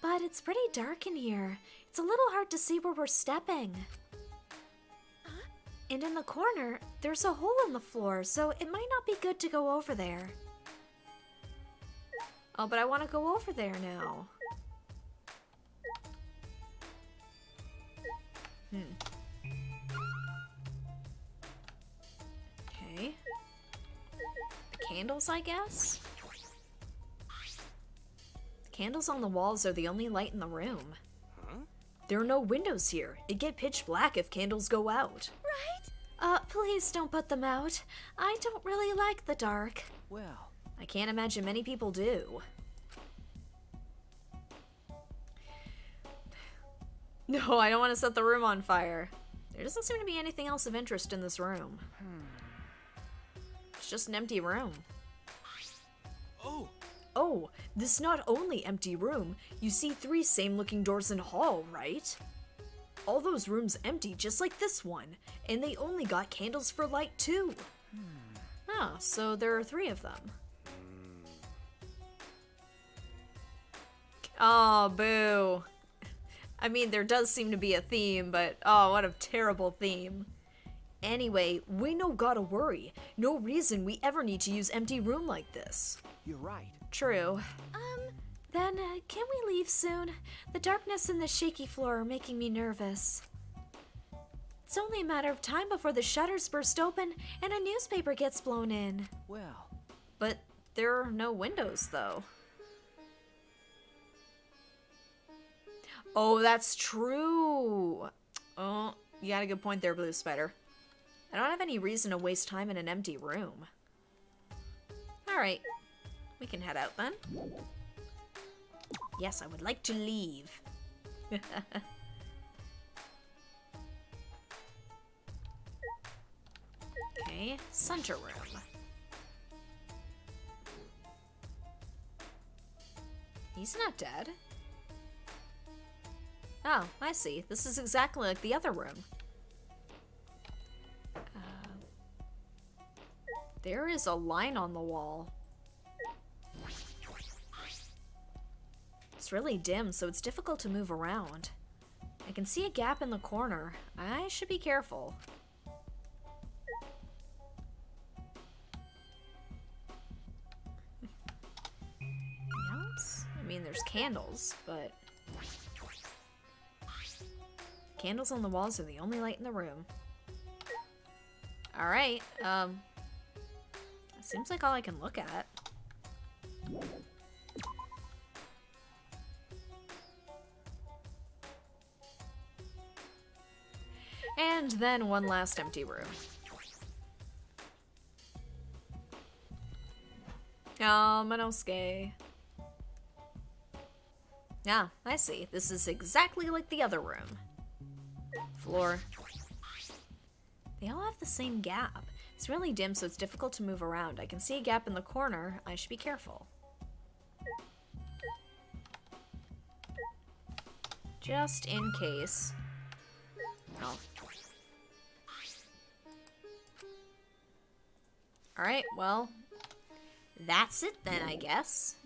But it's pretty dark in here. It's a little hard to see where we're stepping. And in the corner, there's a hole in the floor, so it might not be good to go over there. Oh, but I want to go over there now. Hmm. Candles, I guess? Candles on the walls are the only light in the room. Huh? There are no windows here. It'd get pitch black if candles go out. right? Uh, please don't put them out. I don't really like the dark. Well, I can't imagine many people do. <sighs> No, I don't want to set the room on fire. There doesn't seem to be anything else of interest in this room. It's just an empty room. oh, Oh, this not only empty room, you see three same looking doors in hall, right? All those rooms empty just like this one, and they only got candles for light too. Ah, so there are three of them. Oh, boo. I mean, there does seem to be a theme, but oh, what a terrible theme. Anyway, we no gotta worry. No reason we ever need to use empty room like this. you're right. True. Um, Then, uh, can we leave soon? The darkness and the shaky floor are making me nervous. It's only a matter of time before the shutters burst open and a newspaper gets blown in. well. But there are no windows, though. Oh, that's true. Oh, you got a good point there, Blue Spider. I don't have any reason to waste time in an empty room. Alright, we can head out then. Yes, I would like to leave. <laughs> okay, center room. He's not dead. Oh, I see. This is exactly like the other room. There is a line on the wall. It's really dim, so it's difficult to move around. I can see a gap in the corner. I should be careful. I mean, there's candles, but... Candles on the walls are the only light in the room. Alright, um... Seems like all I can look at. And then one last empty room. Oh, Monosuke. Yeah, I see. This is exactly like the other room. Floor. They all have the same gap. It's really dim, so it's difficult to move around. I can see a gap in the corner. I should be careful. Just in case. Oh. Alright, well, that's it then, I guess.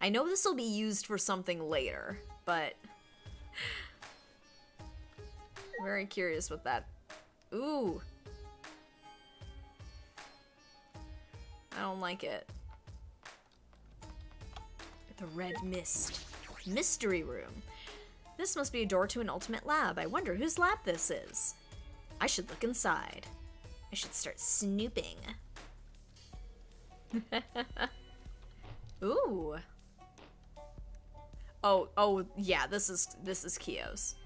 I know this will be used for something later, but... <laughs> Very curious with that... Ooh! I don't like it. The red mist. Mystery room. This must be a door to an ultimate lab. I wonder whose lab this is. I should look inside. I should start snooping. <laughs> Ooh. Oh, oh, yeah, this is this is Kyo's.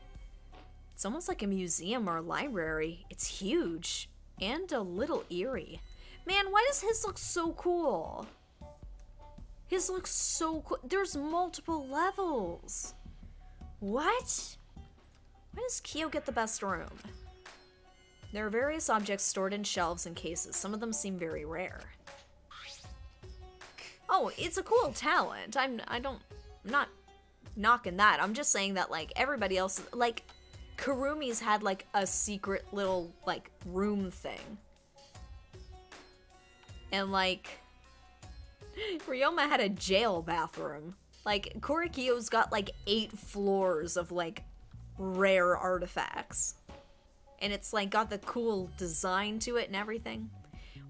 It's almost like a museum or a library. It's huge and a little eerie. Man, why does his look so cool? His looks so cool. There's multiple levels. What? Why does Kyo get the best room? There are various objects stored in shelves and cases. Some of them seem very rare. Oh, it's a cool talent. I'm I don't I'm not knocking that. I'm just saying that like everybody else like Kirumi's had like a secret little like room thing. And like Ryoma had a jail bathroom. Like Korekiyo's got like 8 floors of like rare artifacts and it's like got the cool design to it and everything.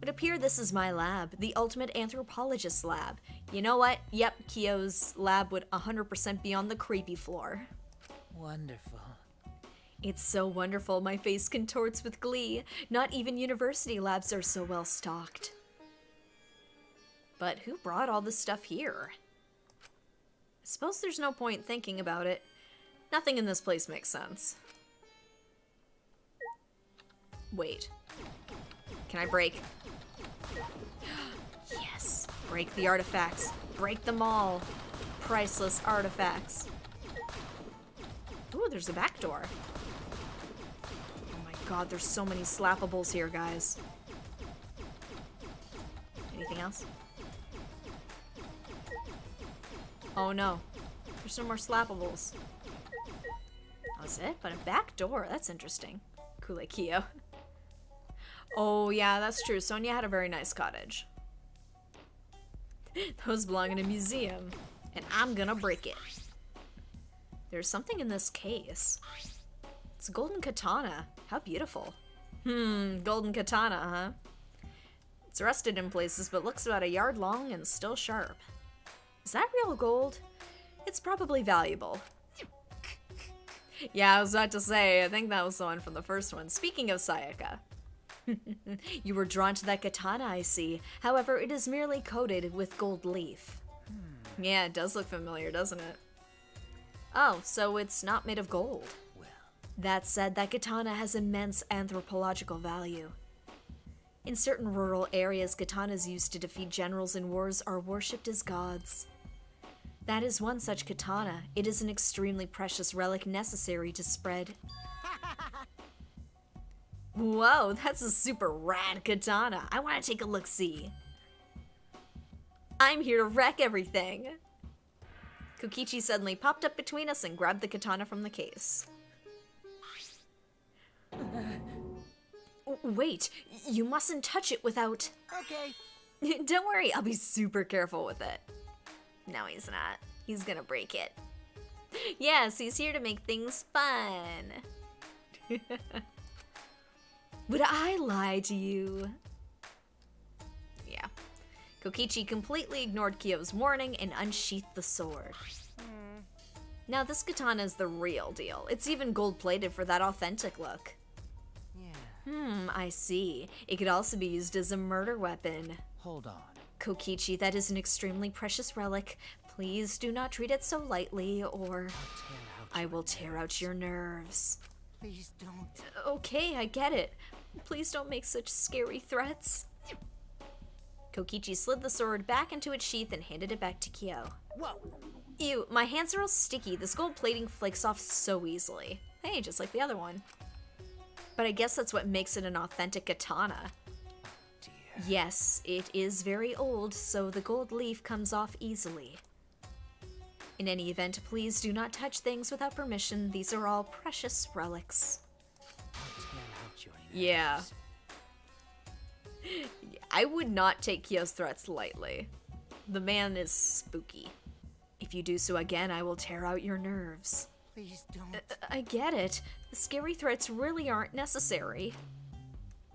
Would appear this is my lab, the ultimate anthropologist lab. You know what? Yep, Kyo's lab would 100% be on the creepy floor. Wonderful. It's so wonderful, my face contorts with glee. Not even university labs are so well stocked. But who brought all this stuff here? I suppose there's no point thinking about it. Nothing in this place makes sense. Wait. Can I break? <gasps> yes. Break the artifacts. Break them all. Priceless artifacts. Ooh, there's a back door. Oh my god, there's so many slappables here, guys. Anything else? Oh no. There's no more slappables. That was it? But a back door? That's interesting. Kule Kyo. Oh, yeah, that's true. Sonia had a very nice cottage. <laughs> Those belong in a museum, and I'm gonna break it. There's something in this case. It's a golden katana. How beautiful. Hmm, golden katana, huh? It's rusted in places, but looks about a yard long and still sharp. Is that real gold? It's probably valuable. yeah, I was about to say, I think that was the one from the first one. Speaking of Sayaka. <laughs> you were drawn to that katana, I see. However, it is merely coated with gold leaf. Hmm. Yeah, it does look familiar, doesn't it? Oh, so it's not made of gold. Well. That said, that katana has immense anthropological value. In certain rural areas, katanas used to defeat generals in wars are worshipped as gods. That is one such katana. It is an extremely precious relic necessary to spread Whoa, that's a super rad katana. I want to take a look-see. I'm here to wreck everything. Kokichi suddenly popped up between us and grabbed the katana from the case. Wait, you mustn't touch it without... Okay. <laughs> Don't worry, I'll be super careful with it. No, he's not. He's gonna break it. Yes, he's here to make things fun. <laughs> Would I lie to you? Yeah. Kokichi completely ignored Kyo's warning and unsheathed the sword. Now, this katana is the real deal. It's even gold plated for that authentic look. Yeah. Hmm, I see. It could also be used as a murder weapon. Hold on. Kokichi, that is an extremely precious relic. Please do not treat it so lightly, or I will tear out your nerves. Please don't. Okay, I get it. Please don't make such scary threats. Kokichi slid the sword back into its sheath and handed it back to Kyo. Whoa. Ew, my hands are all sticky. This gold plating flakes off so easily. Hey, just like the other one. But I guess that's what makes it an authentic katana. Yes, it is very old, so the gold leaf comes off easily. In any event, please do not touch things without permission. These are all precious relics. I'll tear out your Yeah. <laughs> I would not take Kyo's threats lightly. The man is spooky. If you do so again, I will tear out your nerves. Please don't. Uh, uh, I get it. The scary threats really aren't necessary.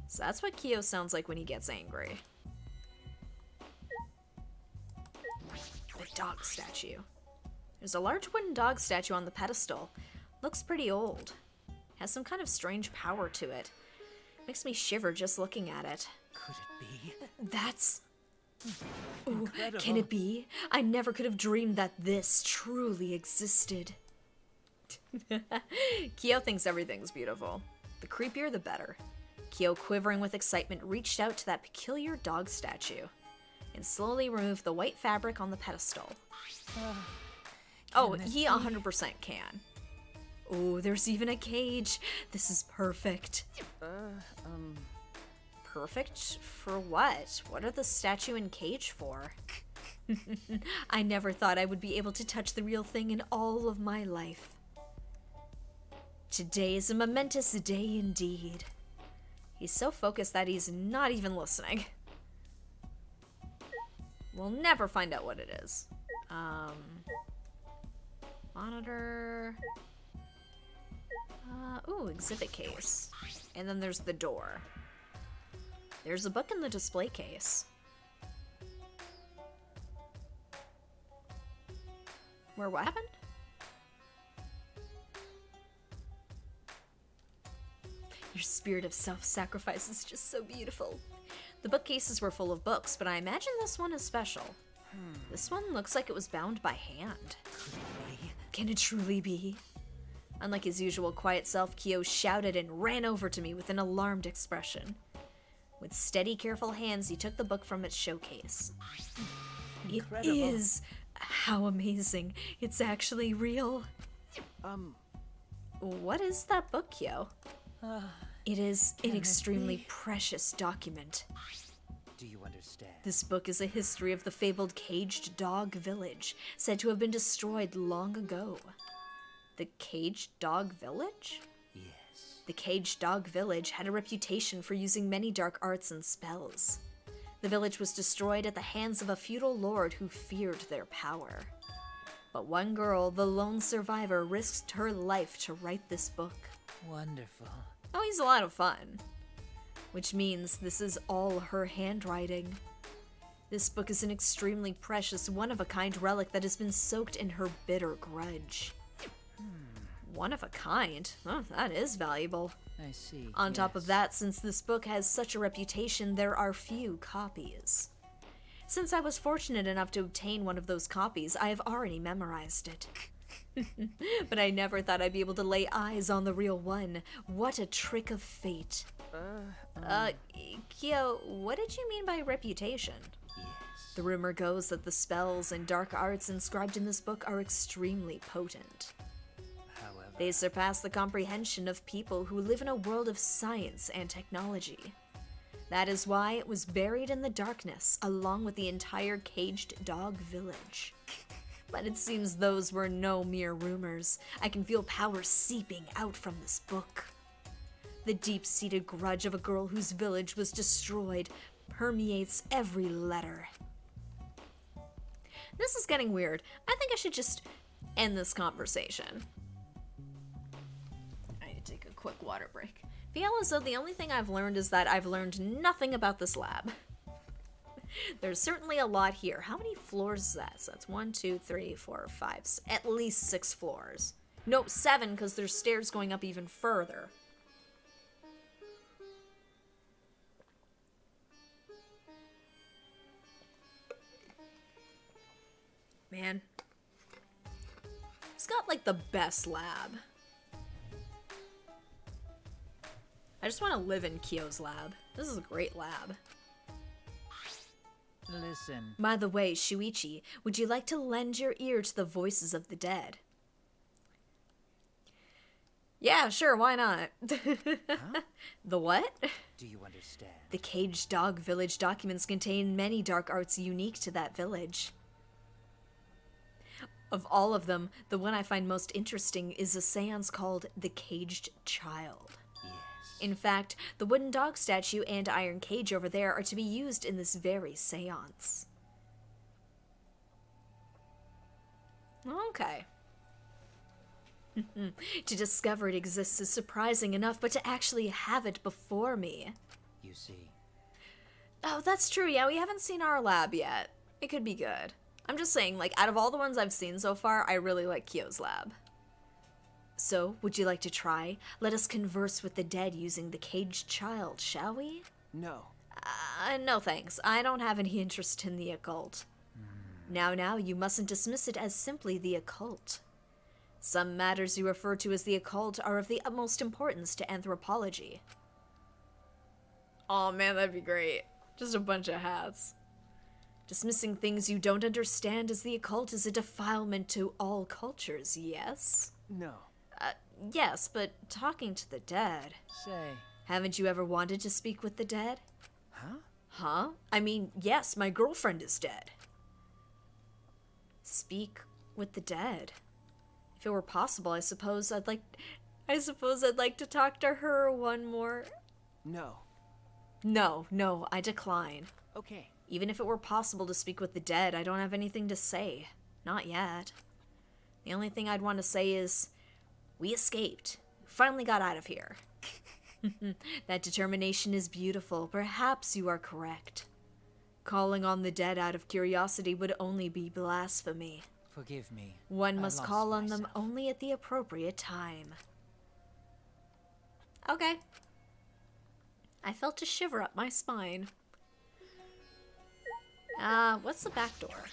So that's what Kyo sounds like when he gets angry. The dog statue. There's a large wooden dog statue on the pedestal. Looks pretty old. Has some kind of strange power to it. Makes me shiver just looking at it. Could it be? That's. Ooh, can it be? I never could have dreamed that this truly existed. <laughs> Kyo thinks everything's beautiful. The creepier, the better. Kyo, quivering with excitement, reached out to that peculiar dog statue and slowly removed the white fabric on the pedestal. oh, this he 100% can. Oh, there's even a cage. This is perfect. Um. Perfect for what? What are the statue and cage for? <laughs> I never thought I would be able to touch the real thing in all of my life. Today is a momentous day indeed. He's so focused that he's not even listening. We'll never find out what it is. Um, monitor. Uh, ooh, exhibit case. And then there's the door. There's a book in the display case. Where what happened? Your spirit of self sacrifice is just so beautiful. The bookcases were full of books, but I imagine this one is special. This one looks like it was bound by hand. Can it truly be? Unlike his usual quiet self, Kyo shouted and ran over to me with an alarmed expression. With steady, careful hands, he took the book from its showcase. It Incredible. is. How amazing. It's actually real. Um. What is that book, Kyo? It is an can extremely precious document. Do you understand? This book is a history of the fabled caged dog village, said to have been destroyed long ago. The caged dog village? Yes. The caged dog village had a reputation for using many dark arts and spells. The village was destroyed at the hands of a feudal lord who feared their power. But one girl, the lone survivor, risked her life to write this book. Wonderful. Oh, he's a lot of fun. Which means this is all her handwriting. This book is an extremely precious, one of a kind relic that has been soaked in her bitter grudge. Hmm. One of a kind? Oh, that is valuable. I see. On top of that, since this book has such a reputation, there are few copies. Since I was fortunate enough to obtain one of those copies, I have already memorized it. <laughs> but I never thought I'd be able to lay eyes on the real one. What a trick of fate. Uh, uh Kyo, what did you mean by reputation? Yes. The rumor goes that the spells and dark arts inscribed in this book are extremely potent. However. They surpass the comprehension of people who live in a world of science and technology. That is why it was buried in the darkness, along with the entire caged dog village. <laughs> But it seems those were no mere rumors. I can feel power seeping out from this book. The deep seated grudge of a girl whose village was destroyed permeates every letter. This is getting weird. I think I should just end this conversation. I need to take a quick water break. Feel as though the only thing I've learned is that I've learned nothing about this lab. <laughs> There's certainly a lot here. How many floors is that? So that's one, two, three, four, five, at least six floors. No, seven, because there's stairs going up even further. Man. He's got like the best lab. I just want to live in Kyo's lab. This is a great lab. Listen. By the way, Shuichi, would you like to lend your ear to the voices of the dead? Yeah, sure, why not? <laughs> The what? Do you understand? The Caged Dog Village documents contain many dark arts unique to that village. Of all of them, the one I find most interesting is a seance called The Caged Child. In fact, the wooden dog statue and iron cage over there are to be used in this very seance. Okay. <laughs> to discover it exists is surprising enough, but to actually have it before me. You see. Oh, that's true. Yeah, we haven't seen our lab yet. It could be good. I'm just saying, like, out of all the ones I've seen so far, I really like Kyo's lab. So, would you like to try? Let us converse with the dead using the caged child, shall we? No. Uh, no thanks. I don't have any interest in the occult. Now, now, you mustn't dismiss it as simply the occult. Some matters you refer to as the occult are of the utmost importance to anthropology. Oh man, that'd be great. Just a bunch of hats. Dismissing things you don't understand as the occult is a defilement to all cultures, yes? No. Uh, yes, but talking to the dead. Say. Haven't you ever wanted to speak with the dead? Huh? Huh? I mean, yes, my girlfriend is dead. Speak with the dead. If it were possible, I suppose I'd like I suppose I'd like to talk to her one more. No. No, no, I decline. Okay. Even if it were possible to speak with the dead, I don't have anything to say. Not yet. The only thing I'd want to say is we escaped. Finally got out of here. <laughs> that determination is beautiful. Perhaps you are correct. Calling on the dead out of curiosity would only be blasphemy. Forgive me. One I must call on them only at the appropriate time. Okay. I felt a shiver up my spine. Uh, what's the back door?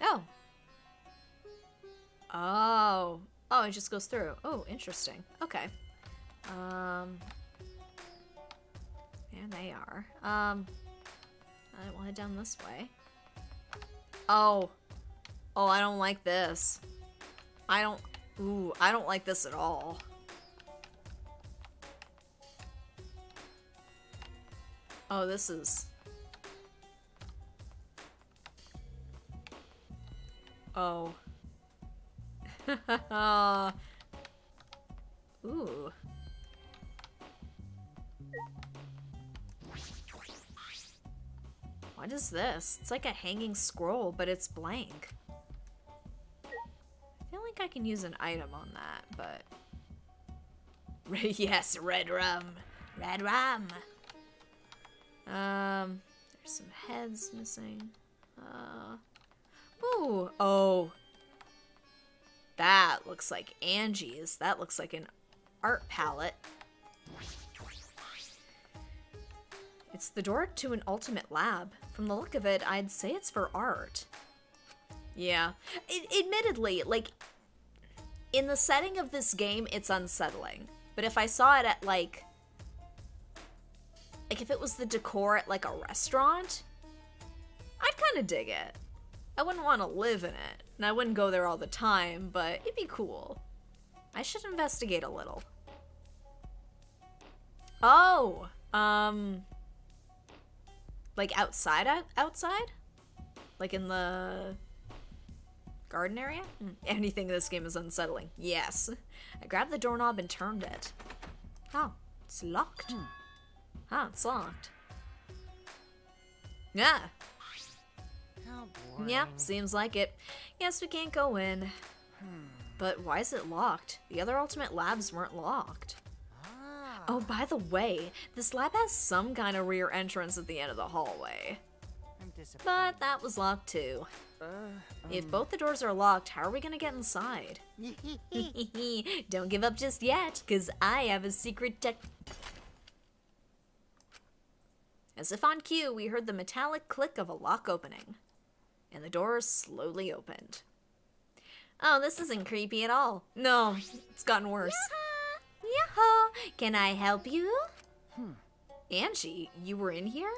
Oh. Oh. Oh, it just goes through. Oh, interesting. Okay. Um. There they are. Um. I will head down this way. Oh. Oh, I don't like this. I don't. Ooh, I don't like this at all. Oh, this is. Oh. <laughs> Ooh. What is this? It's like a hanging scroll, but it's blank. I feel like I can use an item on that, but... <laughs> yes, red rum. Red rum. Um, there's some heads missing. Uh, ooh, oh. That looks like Angie's. That looks like an art palette. It's the door to an ultimate lab. From the look of it, I'd say it's for art. Yeah. Admittedly, like, in the setting of this game, it's unsettling. But if I saw it at, like, like if it was the decor at, like, a restaurant, I'd kind of dig it. I wouldn't want to live in it, and I wouldn't go there all the time, but it'd be cool. I should investigate a little. Oh, um, like outside, outside, like in the garden area. Hmm, <laughs> Anything in this game is unsettling. Yes, I grabbed the doorknob and turned it. Oh, it's locked. Ah, it's locked. Yeah, Boring. Yep, seems like it. Yes, we can't go in. But why is it locked? The other Ultimate Labs weren't locked. Ah. Oh, by the way, this lab has some kind of rear entrance at the end of the hallway. But that was locked too. If both the doors are locked, how are we gonna get inside? <laughs> <laughs> Don't give up just yet, because I have a secret tech. As if on cue, we heard the metallic click of a lock opening, and the door slowly opened. Oh, this isn't creepy at all. No, it's gotten worse. Yoo-hoo! Can I help you? Hmm. Angie, you were in here?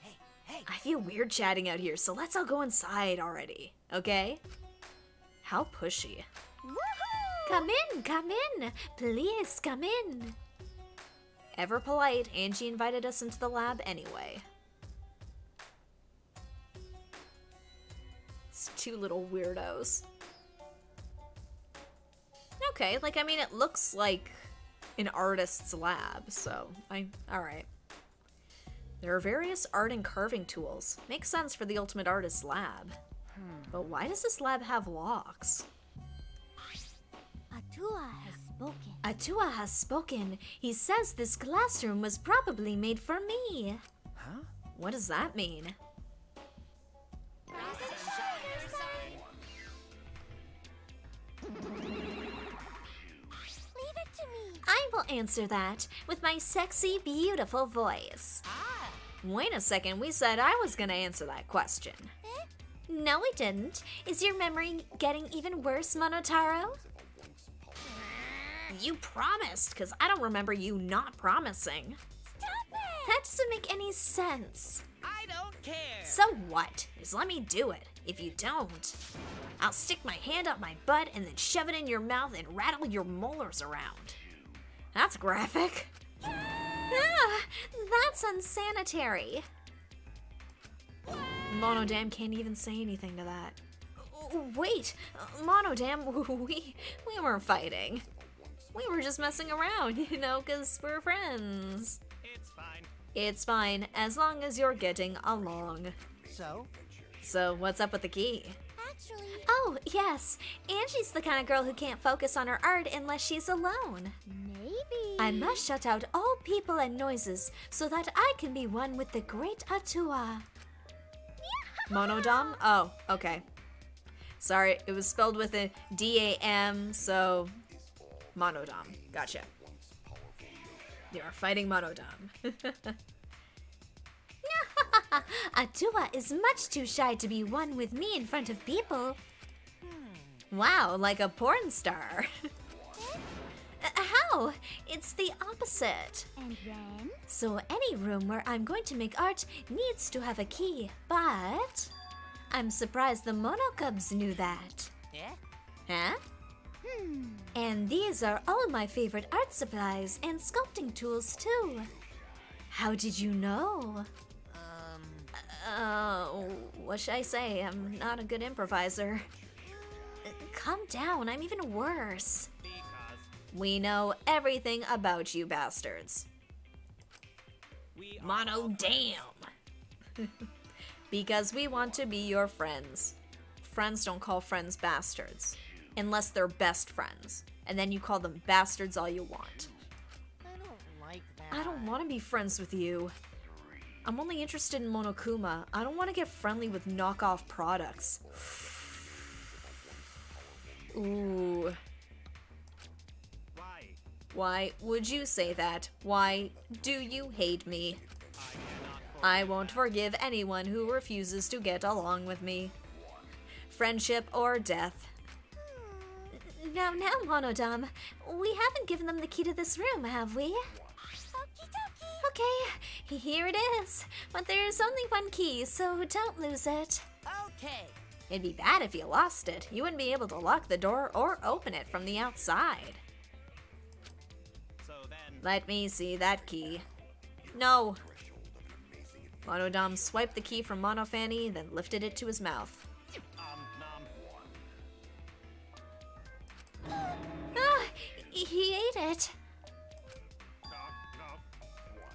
Hey, hey. I feel weird chatting out here, so let's all go inside already, okay? How pushy. Come in, come in. Please come in. Ever polite, Angie invited us into the lab anyway. It's two little weirdos. Okay, like, I mean, it looks like an artist's lab, so I. Alright. There are various art and carving tools. Makes sense for the Ultimate Artist's lab. But why does this lab have locks? Atua has spoken. Atua has spoken. He says this classroom was probably made for me. Huh? What does that mean? Will answer that with my sexy, beautiful voice. Ah, Wait a second, we said I was gonna answer that question. Eh? No, we didn't. Is your memory getting even worse, Monotaro? You promised, because I don't remember you not promising. Stop it! That doesn't make any sense. I don't care. So what? Just let me do it. If you don't, I'll stick my hand up my butt and then shove it in your mouth and rattle your molars around. That's graphic. Ah, that's unsanitary. Monodam can't even say anything to that. Wait, Monodam, <laughs> we we weren't fighting. We were just messing around, <laughs> you know, because we're friends. It's fine. It's fine, as long as you're getting along. So? So, what's up with the key? Actually, Oh, yes. Angie's the kind of girl who can't focus on her art unless she's alone. I must shut out all people and noises so that I can be one with the great Atua. Monodam? Oh, okay. Sorry, it was spelled with a D A M, so. Monodam. Gotcha. You're fighting Monodam. <laughs> Atua is much too shy to be one with me in front of people. Hmm. Wow, like a porn star. <laughs> Uh, How? It's the opposite. And then? So, any room where I'm going to make art needs to have a key, but. I'm surprised the Monokubs knew that. Yeah? Huh? Hmm. And these are all my favorite art supplies and sculpting tools, too. How did you know? Um, Uh, what should I say? I'm not a good improviser. Uh, Calm down, I'm even worse. We know everything about you bastards. we Monodam! <laughs> because we want to be your friends. Friends don't call friends bastards. Unless they're best friends. And then you call them bastards all you want. I don't like that. I don't want to be friends with you. I'm only interested in Monokuma. I don't want to get friendly with knockoff products. <sighs> Ooh. Why? Why would you say that? Why do you hate me? I won't forgive anyone who refuses to get along with me. Friendship or death. Now, now, Monodam, we haven't given them the key to this room, have we? Okay, here it is. But there's only one key, so don't lose it. Okay. It'd be bad if you lost it. You wouldn't be able to lock the door or open it from the outside. Let me see that key. No. Monodam swiped the key from Monophanie, then lifted it to his mouth. Ah, he- ate it.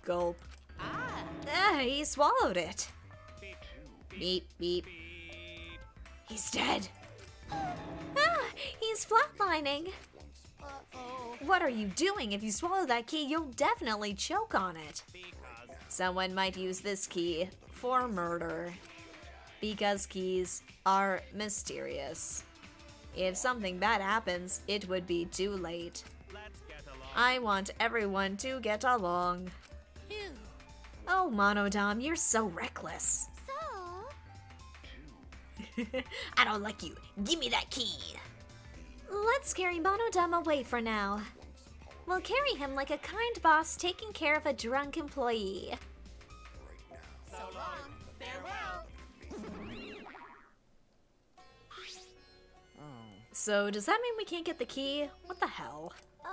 Gulp. Ah, Ah, he swallowed it. Beep, Beep, beep. beep. He's dead. Ah, he's flatlining. Uh-oh. What are you doing? If you swallow that key, you'll definitely choke on it. Someone might use this key for murder. Because keys are mysterious. If something bad happens, it would be too late. let's get along. I want everyone to get along. Phew. Oh, Monodam, you're so reckless. So, <laughs> I don't like you. Give me that key. Let's carry Monodam away for now. We'll carry him like a kind boss taking care of a drunk employee. So long. Farewell. So, does that mean we can't get the key? What the hell? uh,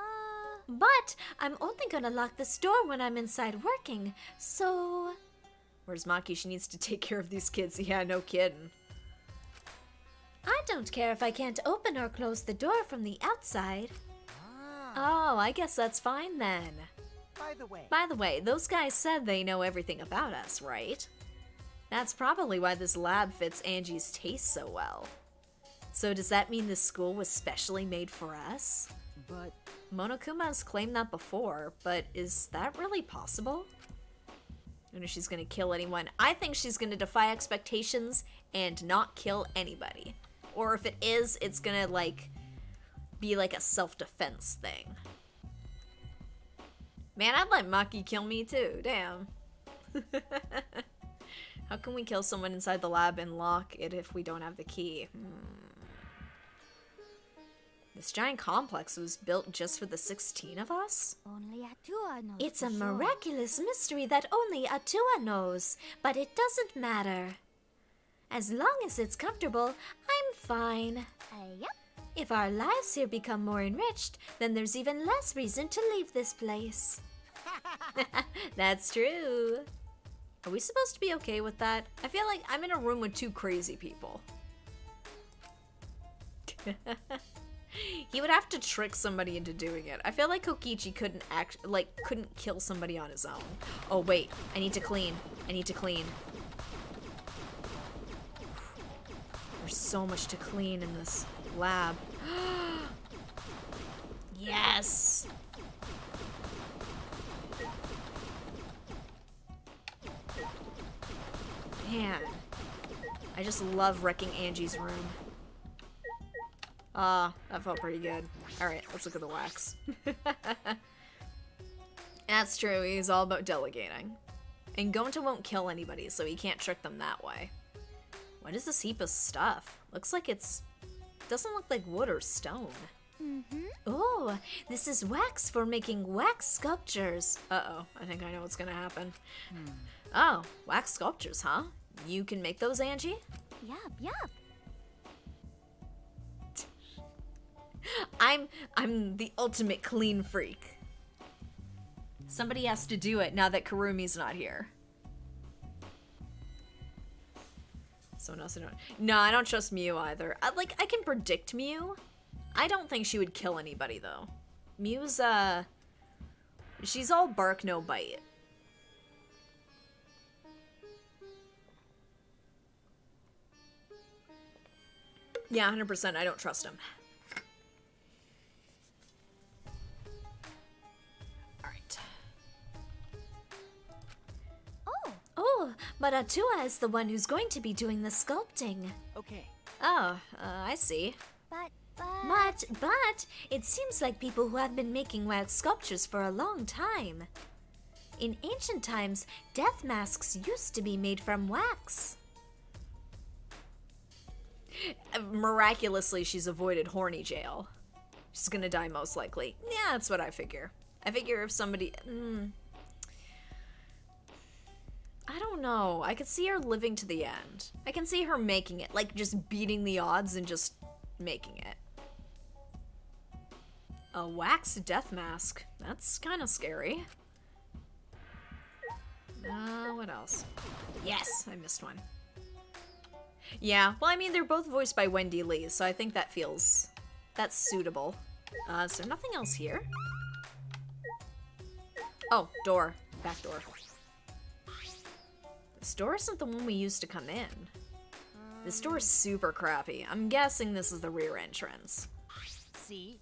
But I'm only gonna lock this door when I'm inside working, so. Where's Maki? She needs to take care of these kids. <laughs> Yeah, no kidding. I don't care if I can't open or close the door from the outside. Ah. Oh, I guess that's fine then. By the way, By the way, those guys said they know everything about us, right? That's probably why this lab fits Angie's taste so well. So does that mean this school was specially made for us? but Monokuma has claimed that before, but is that really possible? I don't know if she's gonna kill anyone. I think she's gonna defy expectations and not kill anybody. Or if it is, it's gonna like be like a self-defense thing. Man, I'd let Maki kill me too. Damn. <laughs> How can we kill someone inside the lab and lock it if we don't have the key? Hmm. This giant complex was built just for the 16 of us? only Atua knows. It's a miraculous mystery that only Atua knows, but it doesn't matter. As long as it's comfortable, I'm fine. Uh, yep. If our lives here become more enriched, then there's even less reason to leave this place. <laughs> <laughs> That's true. Are we supposed to be okay with that? I feel like I'm in a room with two crazy people. <laughs> he would have to trick somebody into doing it. I feel like Kokichi couldn't act like couldn't kill somebody on his own. Oh wait, I need to clean. I need to clean. So much to clean in this lab. <gasps> yes. Man, I just love wrecking Angie's room. Ah, that felt pretty good. Alright, let's look at the wax. <laughs> That's true, he's all about delegating. And Gonta won't kill anybody, so he can't trick them that way. What is this heap of stuff? Looks like it's... Doesn't look like wood or stone. Mm-hmm. Oh, this is wax for making wax sculptures. Uh-oh, I think I know what's gonna happen. Oh, wax sculptures, huh? You can make those, Angie? Yup, yup. I'm I'm the ultimate clean freak. Somebody has to do it now that Kirumi's not here. Someone else I don't. No, I don't trust Miu either. I, like I can predict Miu. I don't think she would kill anybody though. Miu's uh, she's all bark no bite. Yeah, 100%. I don't trust him. Oh, but Atua is the one who's going to be doing the sculpting. okay. Oh, uh, I see. but, but. But, but, it seems like people who have been making wax sculptures for a long time. In ancient times, death masks used to be made from wax. Uh, Miraculously, she's avoided horny jail. She's gonna die most likely. Yeah, that's what I figure. I figure if somebody. Mm, I don't know. I could see her living to the end. I can see her making it, like just beating the odds and just making it. A wax death mask. That's kind of scary. Uh, what else? Yes, I missed one. Yeah, well, I mean, they're both voiced by Wendee Lee, so I think that feels... That's suitable. Uh, is there nothing else here? Oh, door. Back door. This door isn't the one we used to come in. This door is super crappy. I'm guessing this is the rear entrance. See?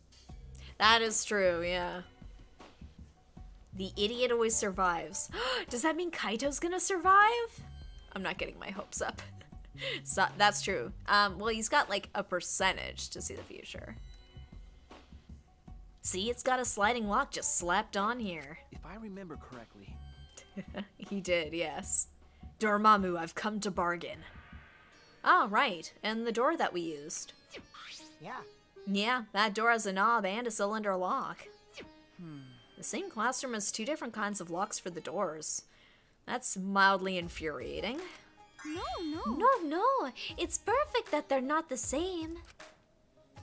That is true, yeah. The idiot always survives. <gasps> Does that mean Kaito's gonna survive? I'm not getting my hopes up. <laughs> so, that's true. Um, well, he's got like a percentage to see the future. See, it's got a sliding lock just slapped on here. If I remember correctly, <laughs> He did, yes. Dormammu, I've come to bargain. Oh, right, and the door that we used. Yeah. Yeah, that door has a knob and a cylinder lock. Hmm. The same classroom has two different kinds of locks for the doors. That's mildly infuriating. No, no. No, no, it's perfect that they're not the same.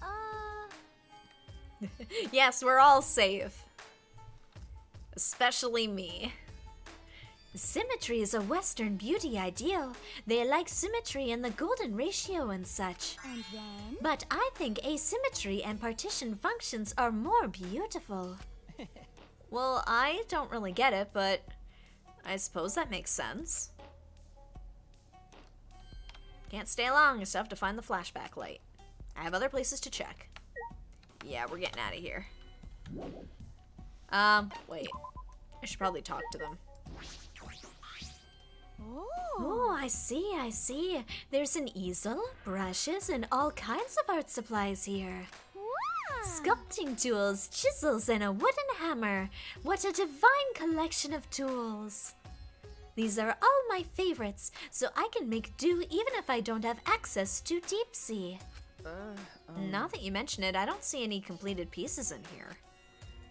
Uh, <laughs> Yes, we're all safe. Especially me. Symmetry is a Western beauty ideal. They like symmetry and the golden ratio and such. and then? But I think asymmetry and partition functions are more beautiful. <laughs> well, I don't really get it, but I suppose that makes sense. Can't stay long, I still have to find the flashback light. I have other places to check. Yeah, we're getting out of here. Um, wait. I should probably talk to them. Oh. Oh, I see, I see. There's an easel, brushes, and all kinds of art supplies here. Wow. Sculpting tools, chisels, and a wooden hammer. What a divine collection of tools. These are all my favorites, so I can make do even if I don't have access to deep sea. Uh, um. now that you mention it, I don't see any completed pieces in here.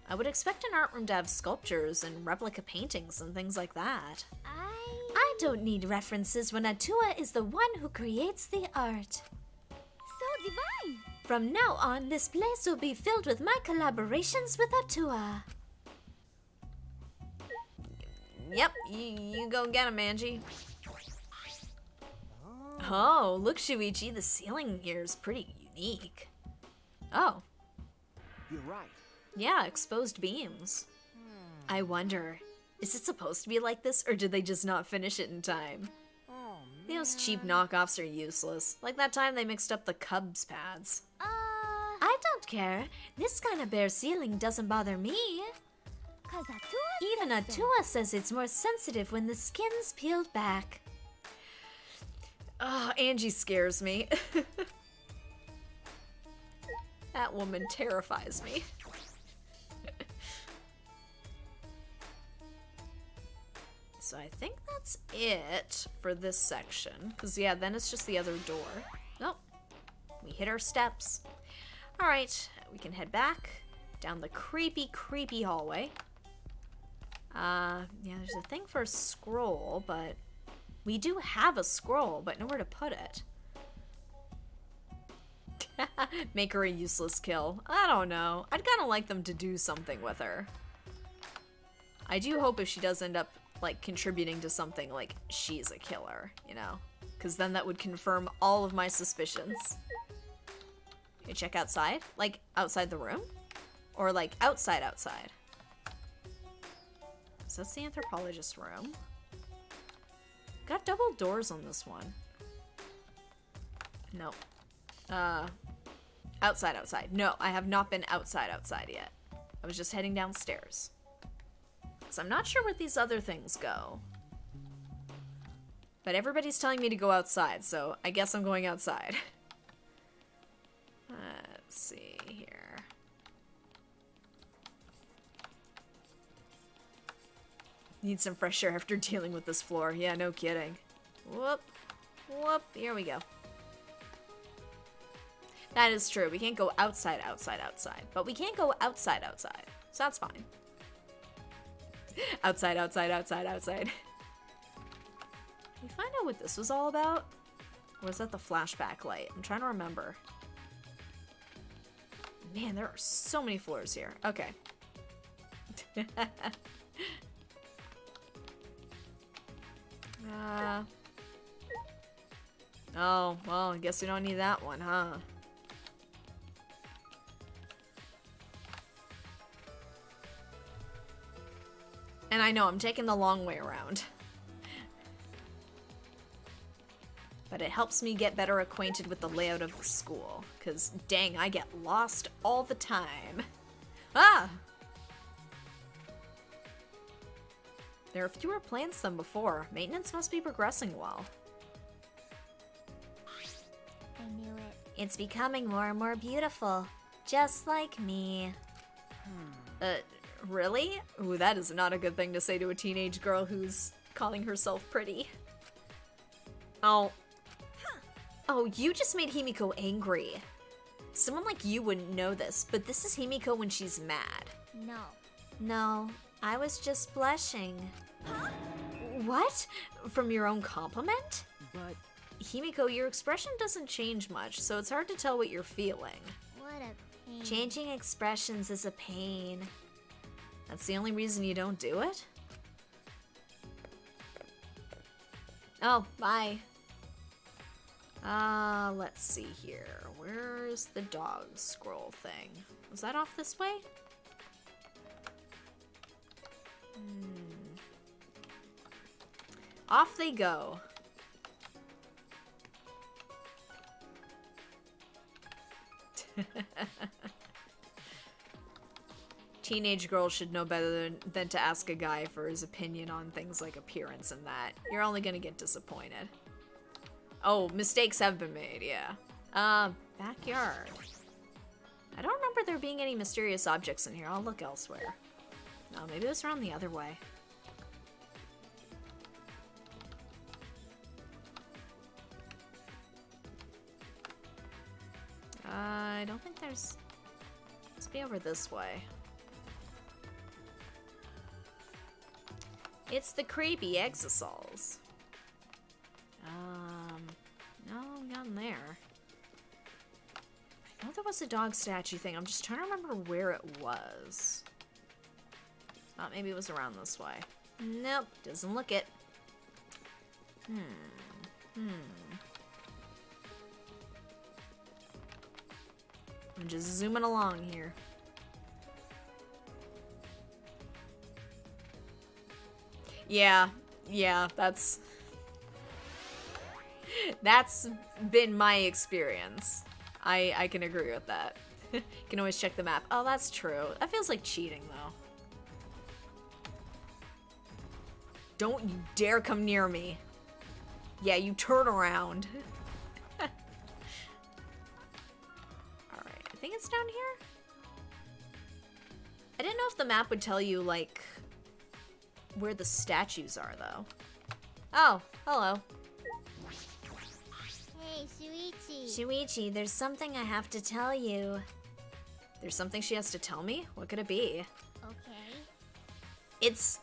I would expect an art room to have sculptures and replica paintings and things like that. I. I don't need references when Atua is the one who creates the art. So divine. From now on, this place will be filled with my collaborations with Atua. Yep, you, you go get him, Angie. Oh, look, Shuichi, the ceiling here is pretty unique. Oh, you're right. yeah, exposed beams. I wonder, is it supposed to be like this, or did they just not finish it in time? Those cheap knockoffs are useless. Like that time they mixed up the Cubs pads. Uh. I don't care. This kind of bare ceiling doesn't bother me. Atua Even. Atua says it's more sensitive when the skin's peeled back. Oh, Angie scares me. <laughs> that woman terrifies me. So I think that's it for this section. Because, yeah, then it's just the other door. Nope. We hit our steps. Alright, we can head back down the creepy, creepy hallway. Uh, yeah, there's a thing for a scroll, but we do have a scroll, but nowhere to put it. <laughs> Make her a useless kill. I don't know. I'd kind of like them to do something with her. I do hope if she does end up, like, contributing to something, like, she's a killer, you know? Because then that would confirm all of my suspicions. You check outside? Like, outside the room? Or, like, outside outside? So that's the anthropologist's room. Got double doors on this one. No. Uh, outside, outside. No, I have not been outside, outside yet. I was just heading downstairs. So I'm not sure where these other things go. But everybody's telling me to go outside, so I guess I'm going outside. Uh, let's see here. Need some fresh air after <laughs> dealing with this floor. Yeah, no kidding. Whoop. Whoop. Here we go. That is true. We can't go outside, outside, outside. But we can't go outside, outside. So that's fine. <laughs> outside, outside, outside, outside. We find out what this was all about? Or was that the flashback light? I'm trying to remember. Man, there are so many floors here. Okay. <laughs> Uh. Oh, well, I guess we don't need that one, huh? And I know, I'm taking the long way around. But it helps me get better acquainted with the layout of the school. Because, dang, I get lost all the time. Ah! There are fewer plants than before. Maintenance must be progressing well. I knew it. It's becoming more and more beautiful. Just like me. Uh, really? Ooh, that is not a good thing to say to a teenage girl who's calling herself pretty. Oh. Oh, you just made Himiko angry. Someone like you wouldn't know this, but this is Himiko when she's mad. No. No, I was just blushing. What? From your own compliment? But Himiko, your expression doesn't change much, so it's hard to tell what you're feeling. What a pain. Changing expressions is a pain. That's the only reason you don't do it? Oh, bye. Uh, let's see here. Where's the dog scroll thing? Was that off this way? Hmm. Off they go. <laughs> Teenage girls should know better than, than to ask a guy for his opinion on things like appearance and that. You're only gonna get disappointed. Oh, mistakes have been made, yeah. Uh, backyard. I don't remember there being any mysterious objects in here. I'll look elsewhere. No, maybe it was around the other way. Uh, I don't think there's... Let's be over this way. It's the creepy Exisals. Um, no, not there. I know there was a dog statue thing. I'm just trying to remember where it was. Thought maybe it was around this way. Nope, doesn't look it. Hmm. Hmm. I'm just zooming along here. Yeah, yeah, that's that's been my experience. I I can agree with that. you <laughs> can always check the map. Oh, that's true. That feels like cheating though. Don't you dare come near me. Yeah, you turn around. <laughs> Alright, I think it's down here. I didn't know if the map would tell you, like, where the statues are, though. Oh, hello. Hey, Shuichi. Shuichi, there's something I have to tell you. There's something she has to tell me? What could it be? okay. It's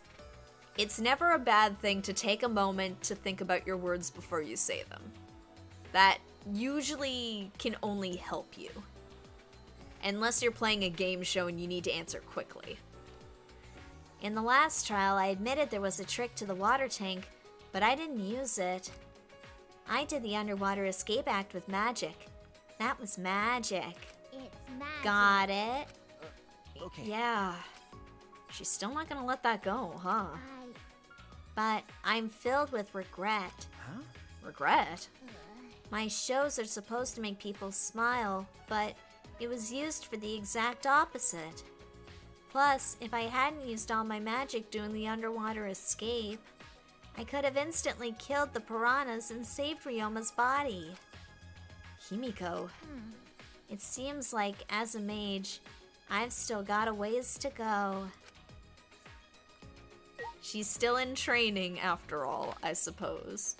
it's never a bad thing to take a moment to think about your words before you say them. That usually can only help you. Unless you're playing a game show and you need to answer quickly. In the last trial, I admitted there was a trick to the water tank, but I didn't use it. I did the underwater escape act with magic. That was magic. It's magic. Got it? Uh, okay. Yeah. She's still not gonna let that go, huh? I. But I'm filled with regret. Huh? Regret? My shows are supposed to make people smile, but it was used for the exact opposite. Plus, if I hadn't used all my magic doing the underwater escape, I could have instantly killed the piranhas and saved Ryoma's body. Himiko, hmm. it seems like as a mage, I've still got a ways to go. She's still in training, after all, I suppose.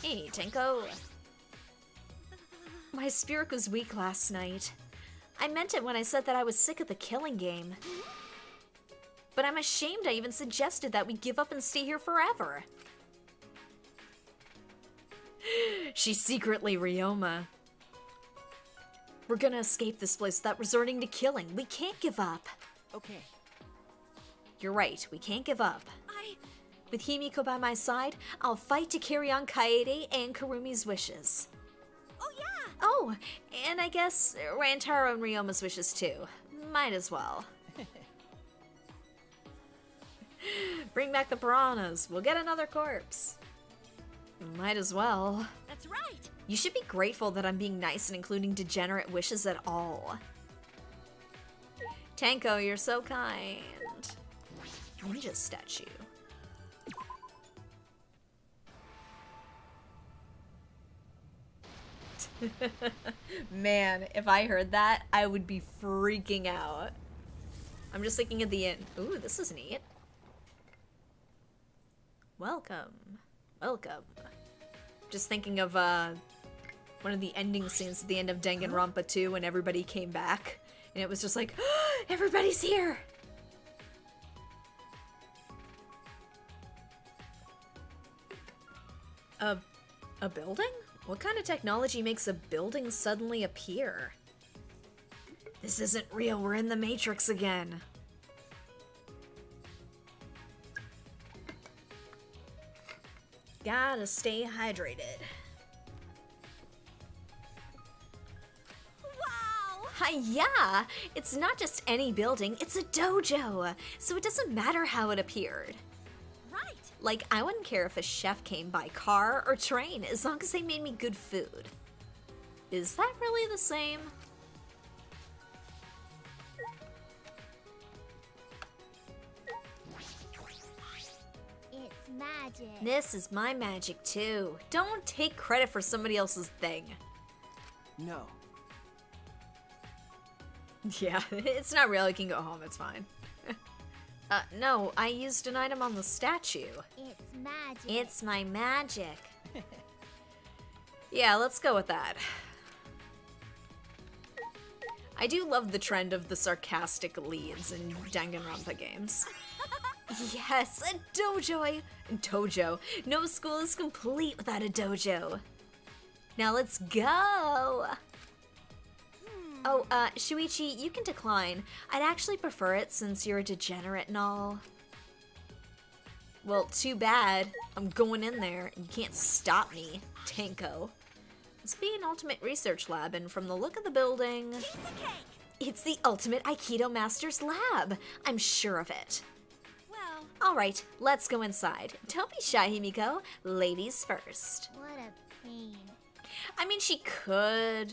Hey, Tenko. <laughs> My spirit was weak last night. I meant it when I said that I was sick of the killing game. But I'm ashamed I even suggested that we give up and stay here forever. <laughs> She's secretly Ryoma. We're gonna escape this place without resorting to killing. We can't give up. Okay. You're right, we can't give up. I. With Himiko by my side, I'll fight to carry on Kaede and Kirumi's wishes. Oh, yeah! Oh, and I guess Rantaro and Ryoma's wishes too. Might as well. <laughs> Bring back the piranhas. We'll get another corpse. Might as well. That's right! You should be grateful that I'm being nice and including degenerate wishes at all. Tenko, you're so kind. Ninja statue. <laughs> Man, if I heard that, I would be freaking out. I'm just thinking of the end. Ooh, this is neat. Welcome. Welcome. Just thinking of uh one of the ending scenes at the end of Danganronpa 2 when everybody came back. And it was just like, <gasps> everybody's here! A, a building? What kind of technology makes a building suddenly appear? This isn't real, we're in the Matrix again. Gotta stay hydrated. Wow! Hi, yeah, it's not just any building, it's a dojo. So it doesn't matter how it appeared. Right. Like, I wouldn't care if a chef came by car or train as long as they made me good food. Is that really the same? It's magic. This is my magic too. Don't take credit for somebody else's thing. No. <laughs> Yeah, <laughs> it's not real. You can go home. It's fine. Uh, no, I used an item on the statue. It's magic. It's my magic. <laughs> yeah, let's go with that. I do love the trend of the sarcastic leads in Danganronpa games. <laughs> yes, a dojo! Dojo. No school is complete without a dojo. Now let's go! Oh, uh, Shuichi, you can decline. I'd actually prefer it since you're a degenerate and all. Well, too bad. I'm going in there, you can't stop me, Tenko. This be an ultimate research lab, and from the look of the building, Piece of cake. it's the ultimate Aikido Master's lab. I'm sure of it. Well, All right, let's go inside. Don't be shy, Himiko. Ladies first. what a pain. I mean, she could,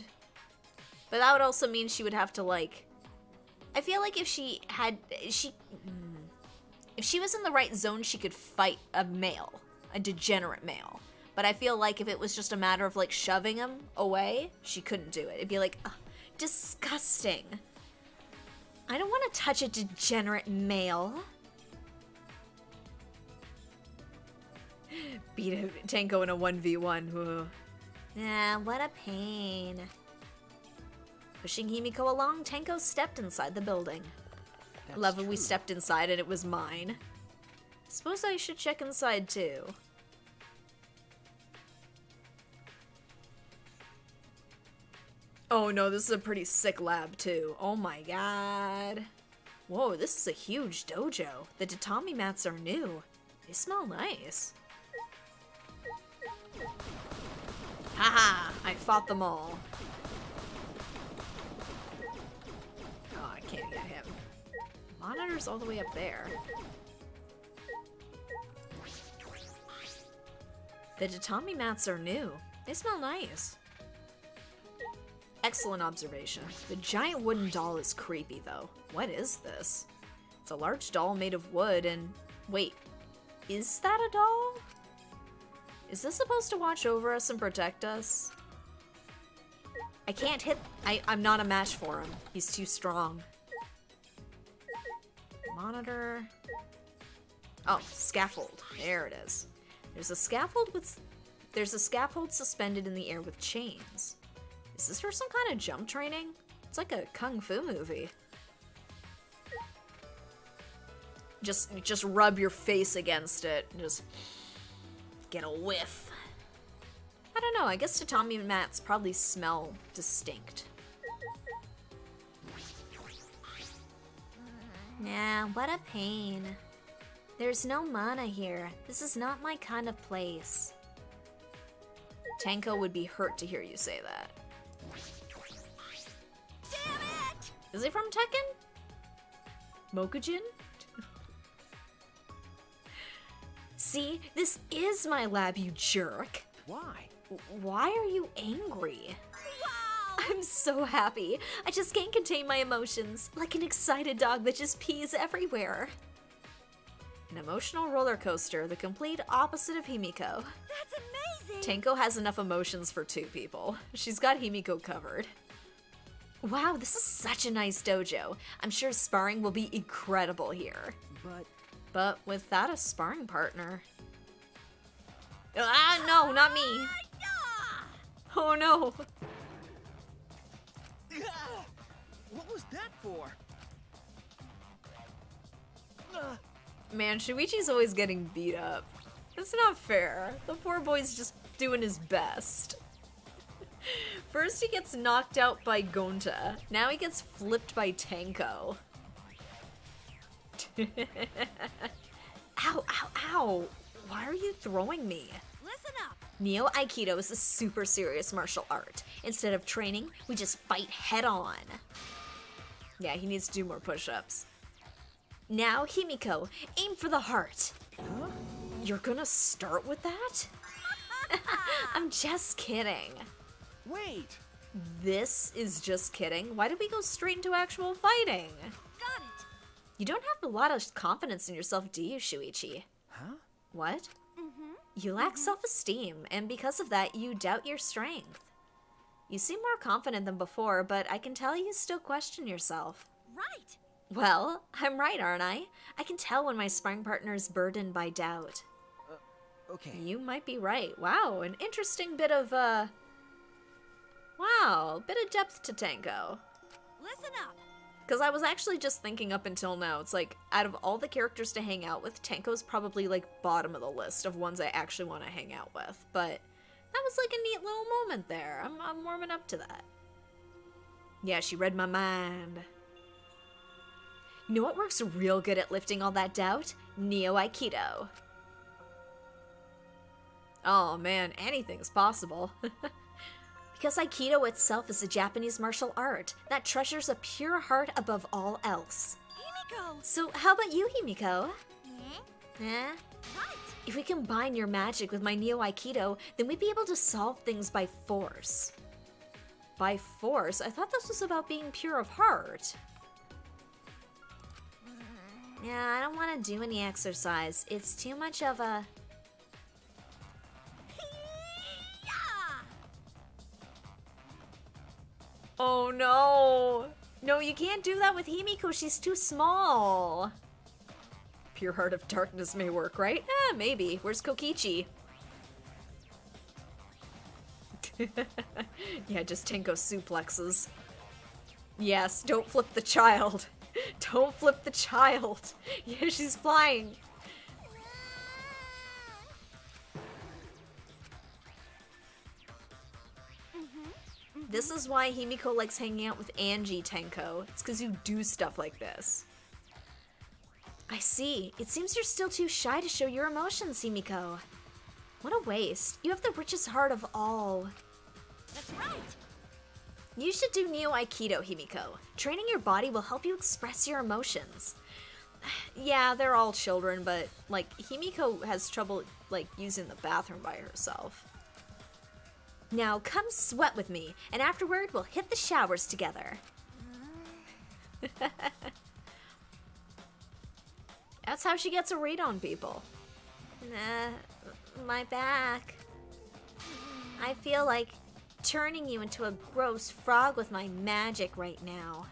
but that would also mean she would have to like. I feel like if she had she, mm, if she was in the right zone, she could fight a male, a degenerate male. But I feel like if it was just a matter of like shoving him away, she couldn't do it. It'd be like, "Ugh, disgusting. I don't want to touch a degenerate male. <laughs> Beat a Tenko in a 1v1. Whoa. Ah, what a pain. Pushing Himiko along, Tenko stepped inside the building. That's Love it, we stepped inside and it was mine. I suppose I should check inside too. Oh no, this is a pretty sick lab too. Oh my god. Whoa, this is a huge dojo. The tatami mats are new. They smell nice. Haha, I fought them all. Monitor's all the way up there. The tatami mats are new. They smell nice. Excellent observation. The giant wooden doll is creepy, though. What is this? It's a large doll made of wood, and. Wait, is that a doll? Is this supposed to watch over us and protect us? I can't hit. I, I'm not a match for him. He's too strong. Monitor. Oh, scaffold. There it is. There's a scaffold with. There's a scaffold suspended in the air with chains. Is this for some kind of jump training? It's like a kung fu movie. Just just rub your face against it and just get a whiff. I don't know, I guess tatami mats probably smell distinct. Nah, what a pain. There's no mana here. This is not my kind of place. Tanko would be hurt to hear you say that. Damn it! Is he from Tekken? Mokujin? See, this is my lab, you jerk. Why? Why are you angry? I'm I'm so happy. I just can't contain my emotions, like an excited dog that just pees everywhere. An emotional roller coaster, the complete opposite of Himiko. That's amazing! Tenko has enough emotions for two people. She's got Himiko covered. Wow, this is such a nice dojo. I'm sure sparring will be incredible here. But But without a sparring partner. Ah, no, not me. Oh no. Ah! what was that for? Man, Shuichi's always getting beat up. It's not fair. The poor boy's just doing his best. <laughs> First he gets knocked out by Gonta. Now he gets flipped by Tenko. <laughs> ow, ow, ow. Why are you throwing me? Listen up! Neo Aikido is a super serious martial art. Instead of training, we just fight head on. Yeah, he needs to do more push ups. Now, Himiko, aim for the heart. You're gonna start with that? <laughs> I'm just kidding. wait! This is just kidding. Why did we go straight into actual fighting? Got it! You don't have a lot of confidence in yourself, do you, Shuichi? Huh? What? You lack self esteem, and because of that, you doubt your strength. You seem more confident than before, but I can tell you still question yourself. Right! Well, I'm right, aren't I? I can tell when my sparring partner is burdened by doubt. Okay. You might be right. Wow, an interesting bit of, uh. Wow, bit of depth to Tenko. Listen up! Because I was actually just thinking up until now, it's like, out of all the characters to hang out with, Tenko's probably like bottom of the list of ones I actually want to hang out with. But that was like a neat little moment there. I'm, I'm warming up to that. Yeah, she read my mind. You know what works real good at lifting all that doubt? Neo Aikido. Oh man, anything's possible. <laughs> because Aikido itself is a Japanese martial art that treasures a pure heart above all else. Himiko! So, how about you, Himiko? Eh? Right! If we combine your magic with my Neo Aikido, then we'd be able to solve things by force. By force? I thought this was about being pure of heart. Yeah, I don't want to do any exercise. It's too much of a. Oh no! No, you can't do that with Himiko. She's too small. Pure Heart of Darkness may work, right? Eh, maybe. Where's Kokichi? <laughs> yeah, just Tenko suplexes. Yes, don't flip the child. <laughs> Don't flip the child. <laughs> Yeah, she's flying. This is why Himiko likes hanging out with Angie Tenko. It's because you do stuff like this. I see. It seems you're still too shy to show your emotions, Himiko. What a waste. You have the richest heart of all. That's right! You should do Neo Aikido, Himiko. Training your body will help you express your emotions. <sighs> Yeah, they're all children, but like Himiko has trouble like using the bathroom by herself. Now come sweat with me, and afterward we'll hit the showers together. <laughs> That's how she gets a read on people. Nah, my back. I feel like turning you into a gross frog with my magic right now.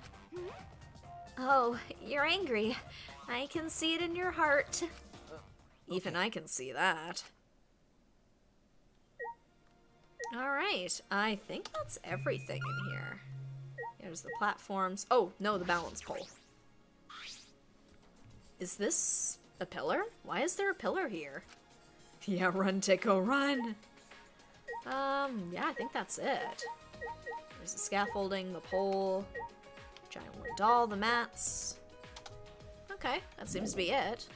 Oh, you're angry. I can see it in your heart. Even I can see that. Alright, I think that's everything in here. There's the platforms. Oh, no, the balance pole. Is this a pillar? Why is there a pillar here? <laughs> Yeah, run, Tico, run! Um, yeah, I think that's it. There's the scaffolding, the pole, giant wood doll, the mats. Okay, that seems to be it.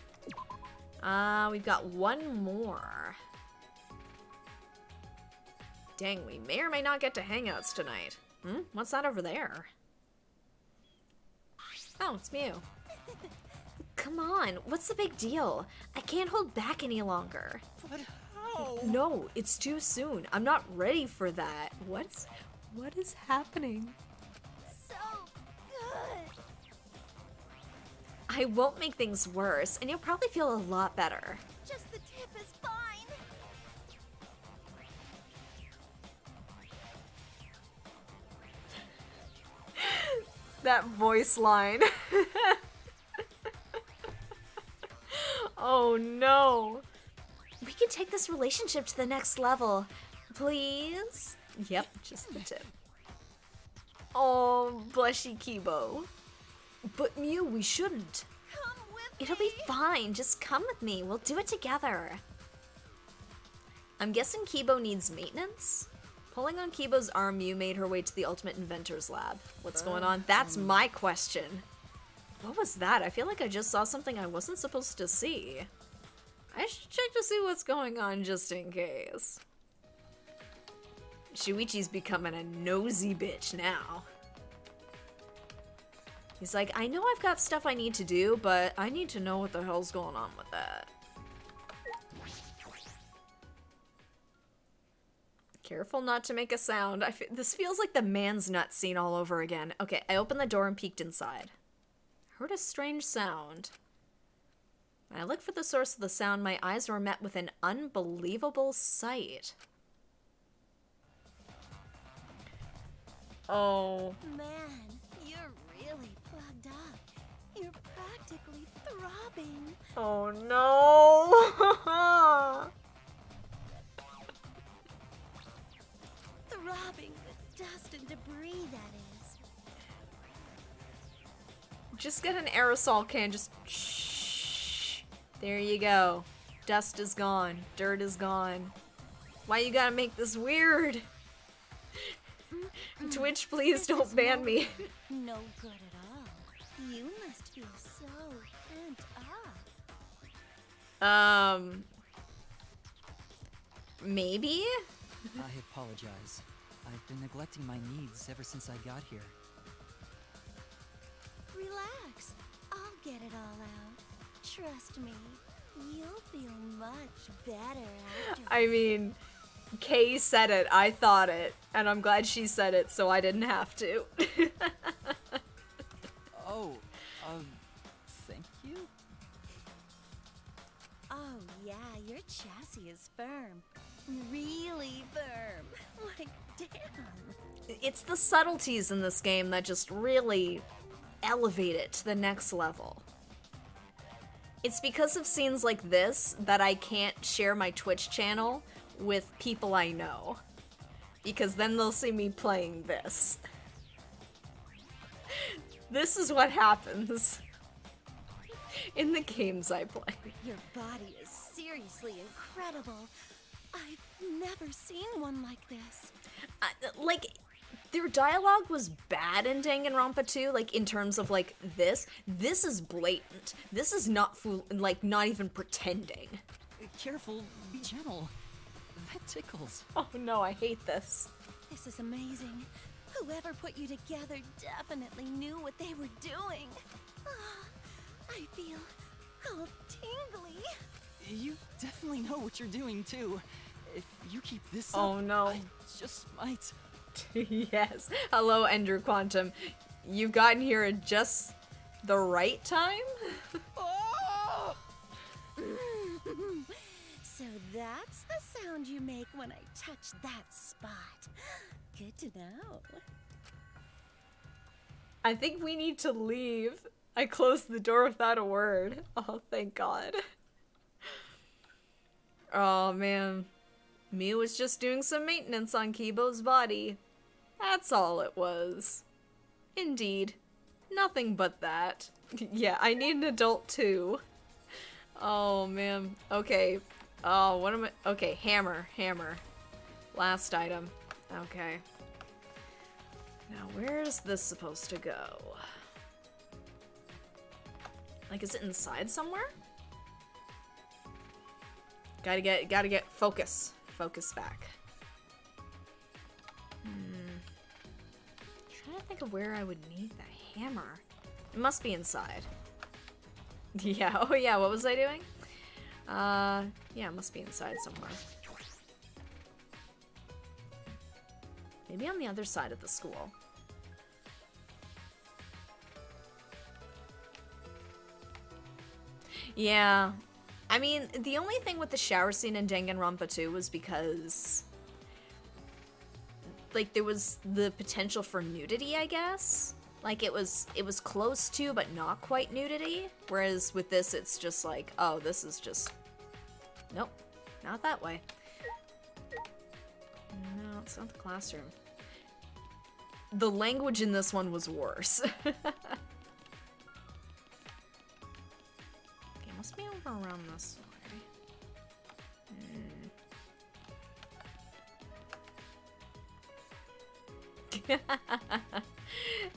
Uh, we've got one more. Dang, we may or may not get to hangouts tonight. Hmm? What's that over there? Oh, it's Miu. Come on, what's the big deal? I can't hold back any longer. But how? No, it's too soon. I'm not ready for that. What's What is happening? So good. I won't make things worse, and you'll probably feel a lot better. Just the That voice line. <laughs> oh no. We can take this relationship to the next level. Please? Yep, just the tip. Oh, blushy Kiibo. But Miu, we shouldn't. Come with It'll be fine. Just come with me. We'll do it together. I'm guessing Kiibo needs maintenance? Pulling on Kiibo's arm, Miu made her way to the Ultimate Inventor's Lab. What's going on? That's mm. my question. What was that? I feel like I just saw something I wasn't supposed to see. I should check to see what's going on just in case. Shuichi's becoming a nosy bitch now. He's like, I know I've got stuff I need to do, but I need to know what the hell's going on with that. Careful not to make a sound. I fe- this feels like the man's nut scene all over again. Okay, I opened the door and peeked inside. Heard a strange sound. When I looked for the source of the sound, my eyes were met with an unbelievable sight. Oh. Man, you're really plugged up. You're practically throbbing. Oh no! <laughs> Throbbing with dust and debris, that is. just get an aerosol can, just shh. There you go. Dust is gone. Dirt is gone. Why you gotta make this weird? Twitch, please This don't ban no- me. <laughs> No good at all. You must feel so pent up. Um. Maybe? I apologize. I've been neglecting my needs ever since I got here. Relax. I'll get it all out. Trust me. You'll feel much better after. I mean, Kay said it, I thought it, and I'm glad she said it so I didn't have to. <laughs> Oh, um, thank you? Oh, yeah, your chassis is firm. Really firm. <laughs> Like, damn. it's the subtleties in this game that just really elevate it to the next level. It's because of scenes like this that I can't share my Twitch channel with people I know. Because then they'll see me playing this. <laughs> This is what happens <laughs> in the games I play. Your body is seriously incredible. I've never seen one like this. I- like their dialogue was bad in Danganronpa 2 like in terms of like this this is blatant this is not fool like not even pretending Uh, Careful, be gentle. That tickles. oh no i hate this This is amazing. Whoever put you together definitely knew what they were doing. Ah, I feel all tingly. You definitely know what you're doing, too. If you keep this Oh, up, no. I just might. <laughs> yes hello ender quantum you've gotten here at just the right time Oh! <laughs> <laughs> so that's the sound you make when I touch that spot. <gasps> Good to know. i think we need to leave i closed the door without a word oh thank god oh man Miu was just doing some maintenance on Kiibo's body. That's all it was. Indeed. Nothing but that. <laughs> yeah, I need an adult too. Oh man. Okay. Oh, what am I? Okay, hammer, hammer. Last item. Okay. Now, where's this supposed to go? Like, is it inside somewhere? Gotta get, gotta get focus. Focus back. Hmm. Trying to think of where I would need the hammer. It must be inside. <laughs> Yeah, oh yeah, what was I doing? Uh, yeah, it must be inside somewhere. Maybe on the other side of the school. Yeah. I mean, the only thing with the shower scene in Danganronpa 2 was because like there was the potential for nudity, I guess. Like it was it was close to but not quite nudity, whereas with this it's just like, oh, this is just Nope. Not that way. No, it's not the classroom. The language in this one was worse. <laughs> must be over around this way. Hmm. <laughs>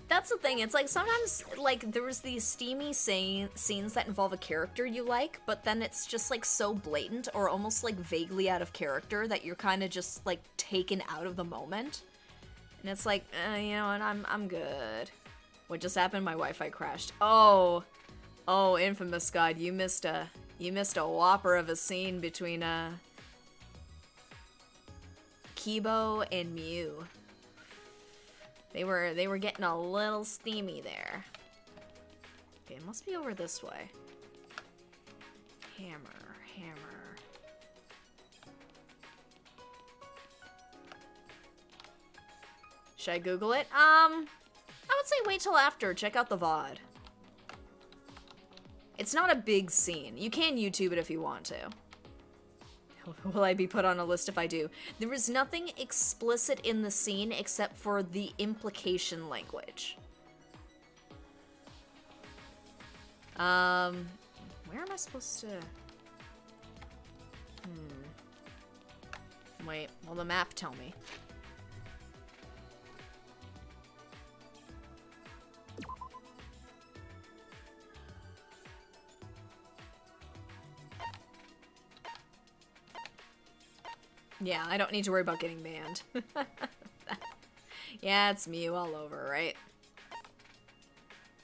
That's the thing. It's like sometimes like there's these steamy scenes that involve a character you like, but then it's just like so blatant or almost like vaguely out of character that you're kind of just like taken out of the moment. And it's like, uh, you know what? I'm I'm good. What just happened? My Wi-Fi crashed. Oh, oh, infamous God! You missed a you missed a whopper of a scene between uh Kiibo and Miu. They were they were getting a little steamy there. Okay, it must be over this way. Hammer, hammer. Should I Google it? Um, I would say wait till after. Check out the VOD. It's not a big scene. You can YouTube it if you want to. <laughs> Will I be put on a list if I do? There is nothing explicit in the scene except for the implication language. Um, where am I supposed to... Hmm. Wait, will the map tell me? Yeah, I don't need to worry about getting banned. <laughs> yeah, it's Miu all over, right?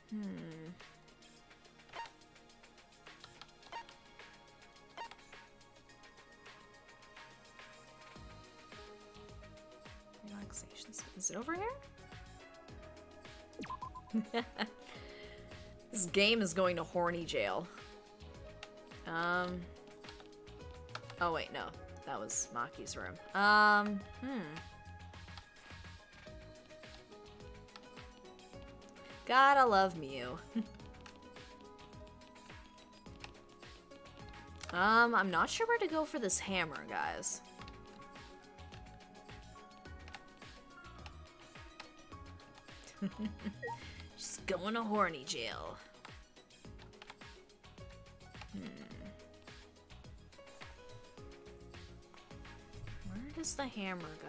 Hmm. Relaxation. Is it over here? <laughs> this game is going to horny jail. Um. Oh wait, no. That was Maki's room. Um, hmm. Gotta love Miu. <laughs> um, I'm not sure where to go for this hammer, guys. <laughs> Just going to horny jail. Does the hammer go?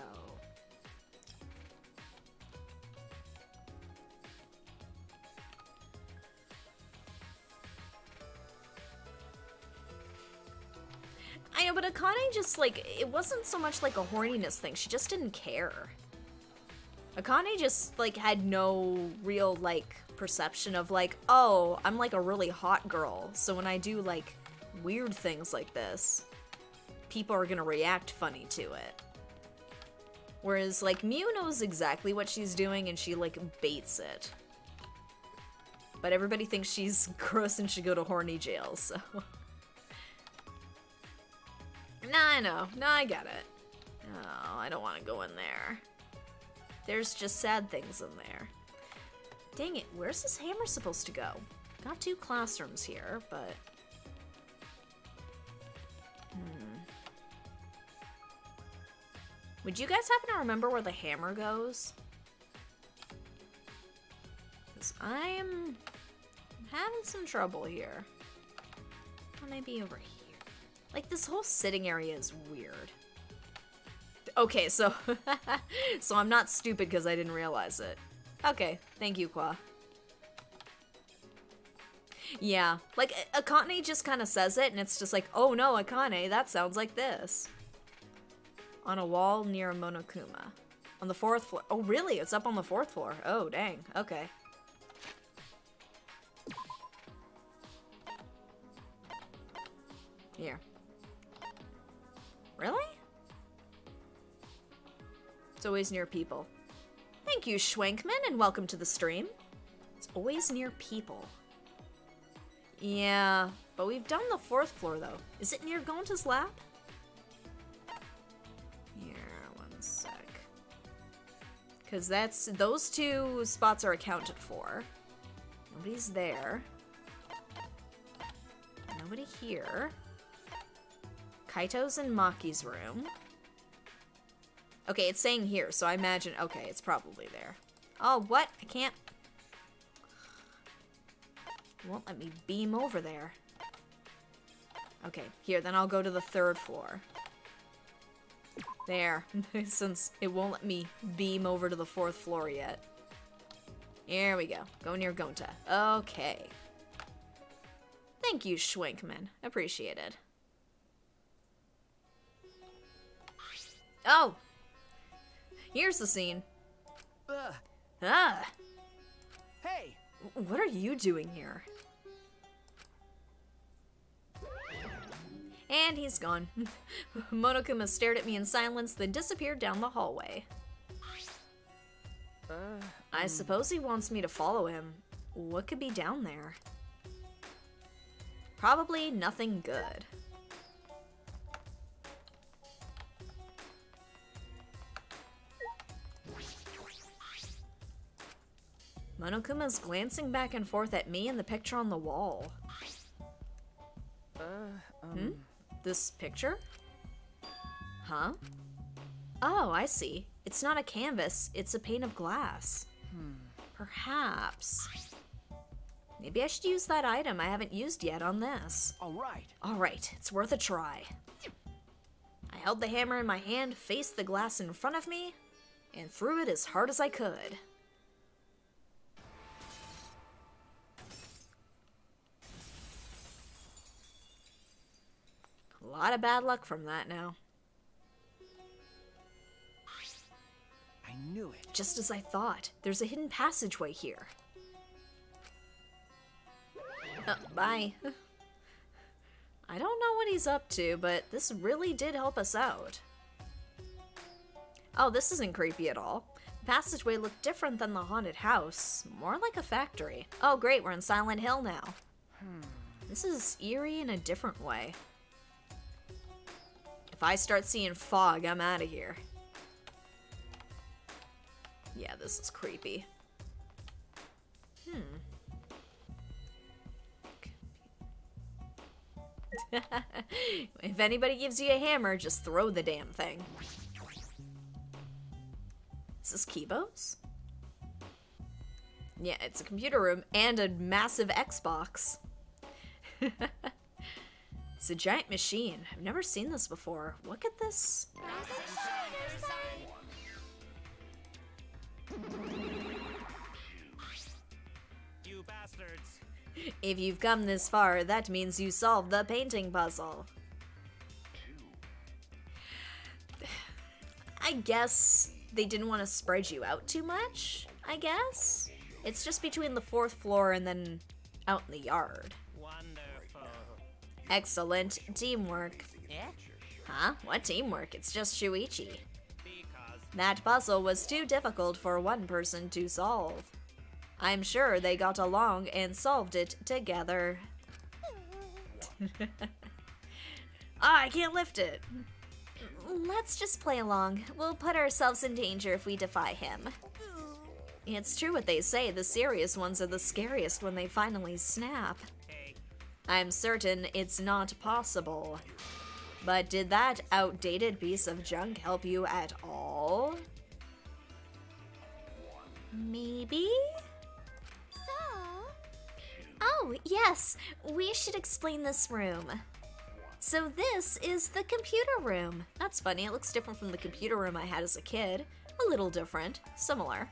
I know, but Akane just, like, it wasn't so much like a horniness thing. She just didn't care. Akane just, like, had no real, like, perception of, like, oh, I'm, like, a really hot girl. So when I do, like, weird things like this, people are gonna react funny to it. Whereas, like, Miu knows exactly what she's doing and she, like, baits it. But everybody thinks she's <laughs> gross and should go to horny jail, so. <laughs> nah, I know. Nah, I get it. Oh, I don't want to go in there. There's just sad things in there. Dang it, where's this hammer supposed to go? Got two classrooms here, but... Would you guys happen to remember where the hammer goes? Because I'm having some trouble here. Maybe over here. Like, this whole sitting area is weird. Okay, so... <laughs> so I'm not stupid because I didn't realize it. Okay, thank you, Qua. Yeah, like, Akane just kind of says it, and it's just like, oh no, Akane, that sounds like this. On a wall near Monokuma. On the fourth floor. Oh, really? It's up on the fourth floor. Oh, dang. Okay. Here. Really? It's always near people. Thank you, Schwenkman, and welcome to the stream. It's always near people. Yeah, but we've done the fourth floor, though. Is it near Gonta's lap? Because that's... Those two spots are accounted for. Nobody's there. Nobody here. Kaito's in Maki's room. Okay, it's saying here, so I imagine... Okay, it's probably there. Oh, what? I can't... Won't let me beam over there. Okay, here, then I'll go to the third floor. There, <laughs> since it won't let me beam over to the fourth floor yet. Here we go. Go near Gonta. Okay. Thank you, Schwenkman. Appreciated. Oh! Here's the scene. Ugh. Ah! Hey, What are you doing here? And he's gone. <laughs> Monokuma stared at me in silence, then disappeared down the hallway. uh, I suppose he wants me to follow him. What could be down there? Probably nothing good. Monokuma's glancing back and forth at me and the picture on the wall. uh, um, This picture? Huh? Oh, I see. It's not a canvas, it's a pane of glass. Hmm. Perhaps. Maybe I should use that item I haven't used yet on this. all right. Alright, it's worth a try. I held the hammer in my hand, faced the glass in front of me, and threw it as hard as I could. A lot of bad luck from that now. I knew it. Just as I thought, there's a hidden passageway here. Uh, bye. <laughs> I don't know what he's up to, but this really did help us out. Oh, this isn't creepy at all. The passageway looked different than the haunted house, more like a factory. Oh, great, we're in Silent Hill now. Hmm. This is eerie in a different way. If I start seeing fog, I'm out of here. Yeah, this is creepy. Hmm. <laughs> if anybody gives you a hammer, just throw the damn thing. This is this Kiibo's? Yeah, it's a computer room and a massive Xbox. <laughs> it's a giant machine. I've never seen this before. Look at this. You bastards. If you've come this far, that means you solved the painting puzzle. I guess they didn't want to spread you out too much, I guess. It's just between the fourth floor and then out in the yard. Excellent teamwork. Huh? What teamwork? It's just Shuichi. That puzzle was too difficult for one person to solve. I'm sure they got along and solved it together. <laughs> I can't lift it. Let's just play along. We'll put ourselves in danger if we defy him. It's true what they say the serious ones are the scariest when they finally snap. Hey, I'm certain it's not possible. But did that outdated piece of junk help you at all? Maybe? So, Oh, yes, we should explain this room. So, this is the computer room. That's funny, it looks different from the computer room I had as a kid. A little different, similar.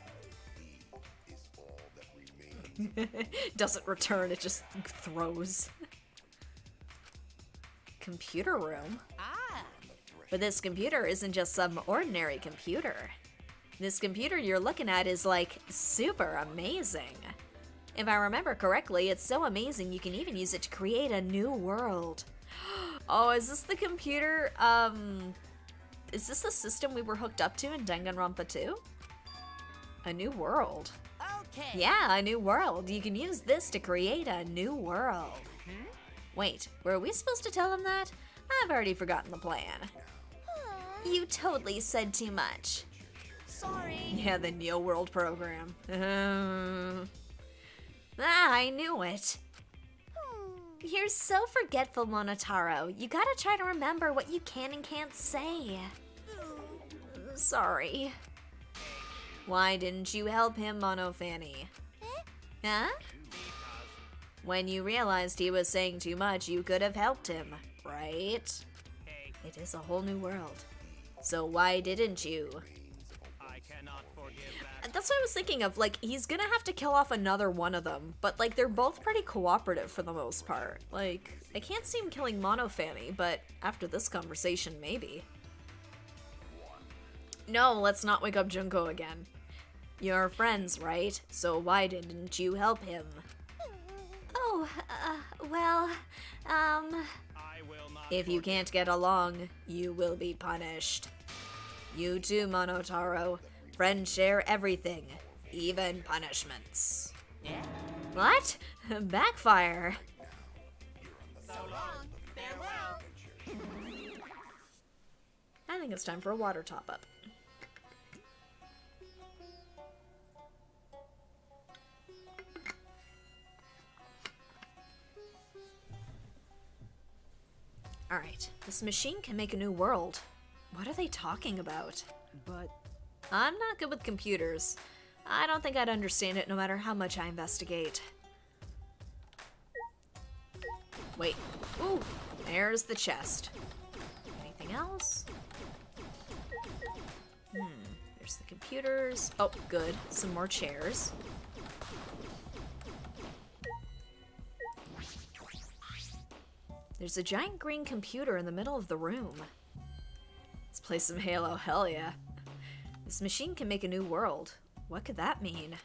<laughs> Doesn't return, it just throws. Computer room? Ah! But this computer isn't just some ordinary computer. This computer you're looking at is like super amazing. If I remember correctly, it's so amazing you can even use it to create a new world. <gasps> Oh, is this the computer um is this the system we were hooked up to in Danganronpa 2? A new world. Okay. Yeah, a new world. You can use this to create a new world. Wait, were we supposed to tell him that? I've already forgotten the plan. You totally said too much. Sorry. Yeah, the Neo World program. Um, <laughs> ah, I knew it. You're so forgetful, Monotaro. You gotta try to remember what you can and can't say. Sorry. Why didn't you help him, Monophanie? Huh? When you realized he was saying too much, you could have helped him, right? It is a whole new world. So why didn't you? That's what I was thinking of. Like, he's gonna have to kill off another one of them, but like they're both pretty cooperative for the most part. Like, I can't see him killing Monophanie, but after this conversation, maybe. No, let's not wake up Junko again. You're friends, right? So why didn't you help him? Oh, uh, well, um. I will not. If you can't get along, you will be punished. You too, Monotaro. Friends share everything, even punishments. Yeah. What? <laughs> Backfire. So long. Farewell. I think it's time for a water top Alright, this machine can make a new world. What are they talking about? But I'm not good with computers. I don't think I'd understand it no matter how much I investigate. Wait. Ooh, there's the chest. Anything else? Hmm, there's the computers. Oh, good. Some more chairs. There's a giant green computer in the middle of the room. Let's play some Halo, hell yeah. This machine can make a new world. What could that mean?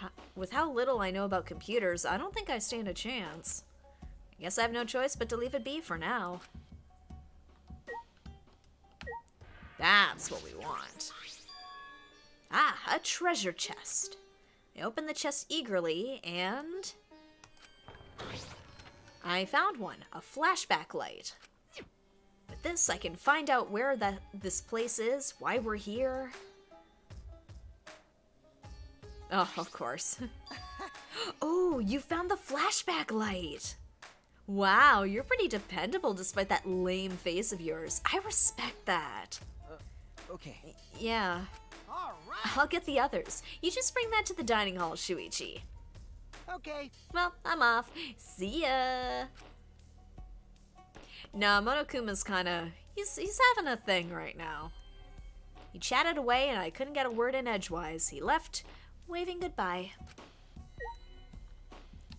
Ho- with how little I know about computers, I don't think I stand a chance. I guess I have no choice but to leave it be for now. That's what we want. Ah, a treasure chest. I open the chest eagerly and. I found one a flashback light. With this, I can find out where that this place is, why we're here. Oh, of course. <laughs> oh, you found the flashback light. Wow, you're pretty dependable despite that lame face of yours. I respect that. Uh, okay. Yeah, All right. I'll get the others. You just bring that to the dining hall, Shuichi. Okay. Well, I'm off. See ya. Nah, Monokuma's kinda. He's, he's having a thing right now. He chatted away and I couldn't get a word in edgewise. He left, waving goodbye.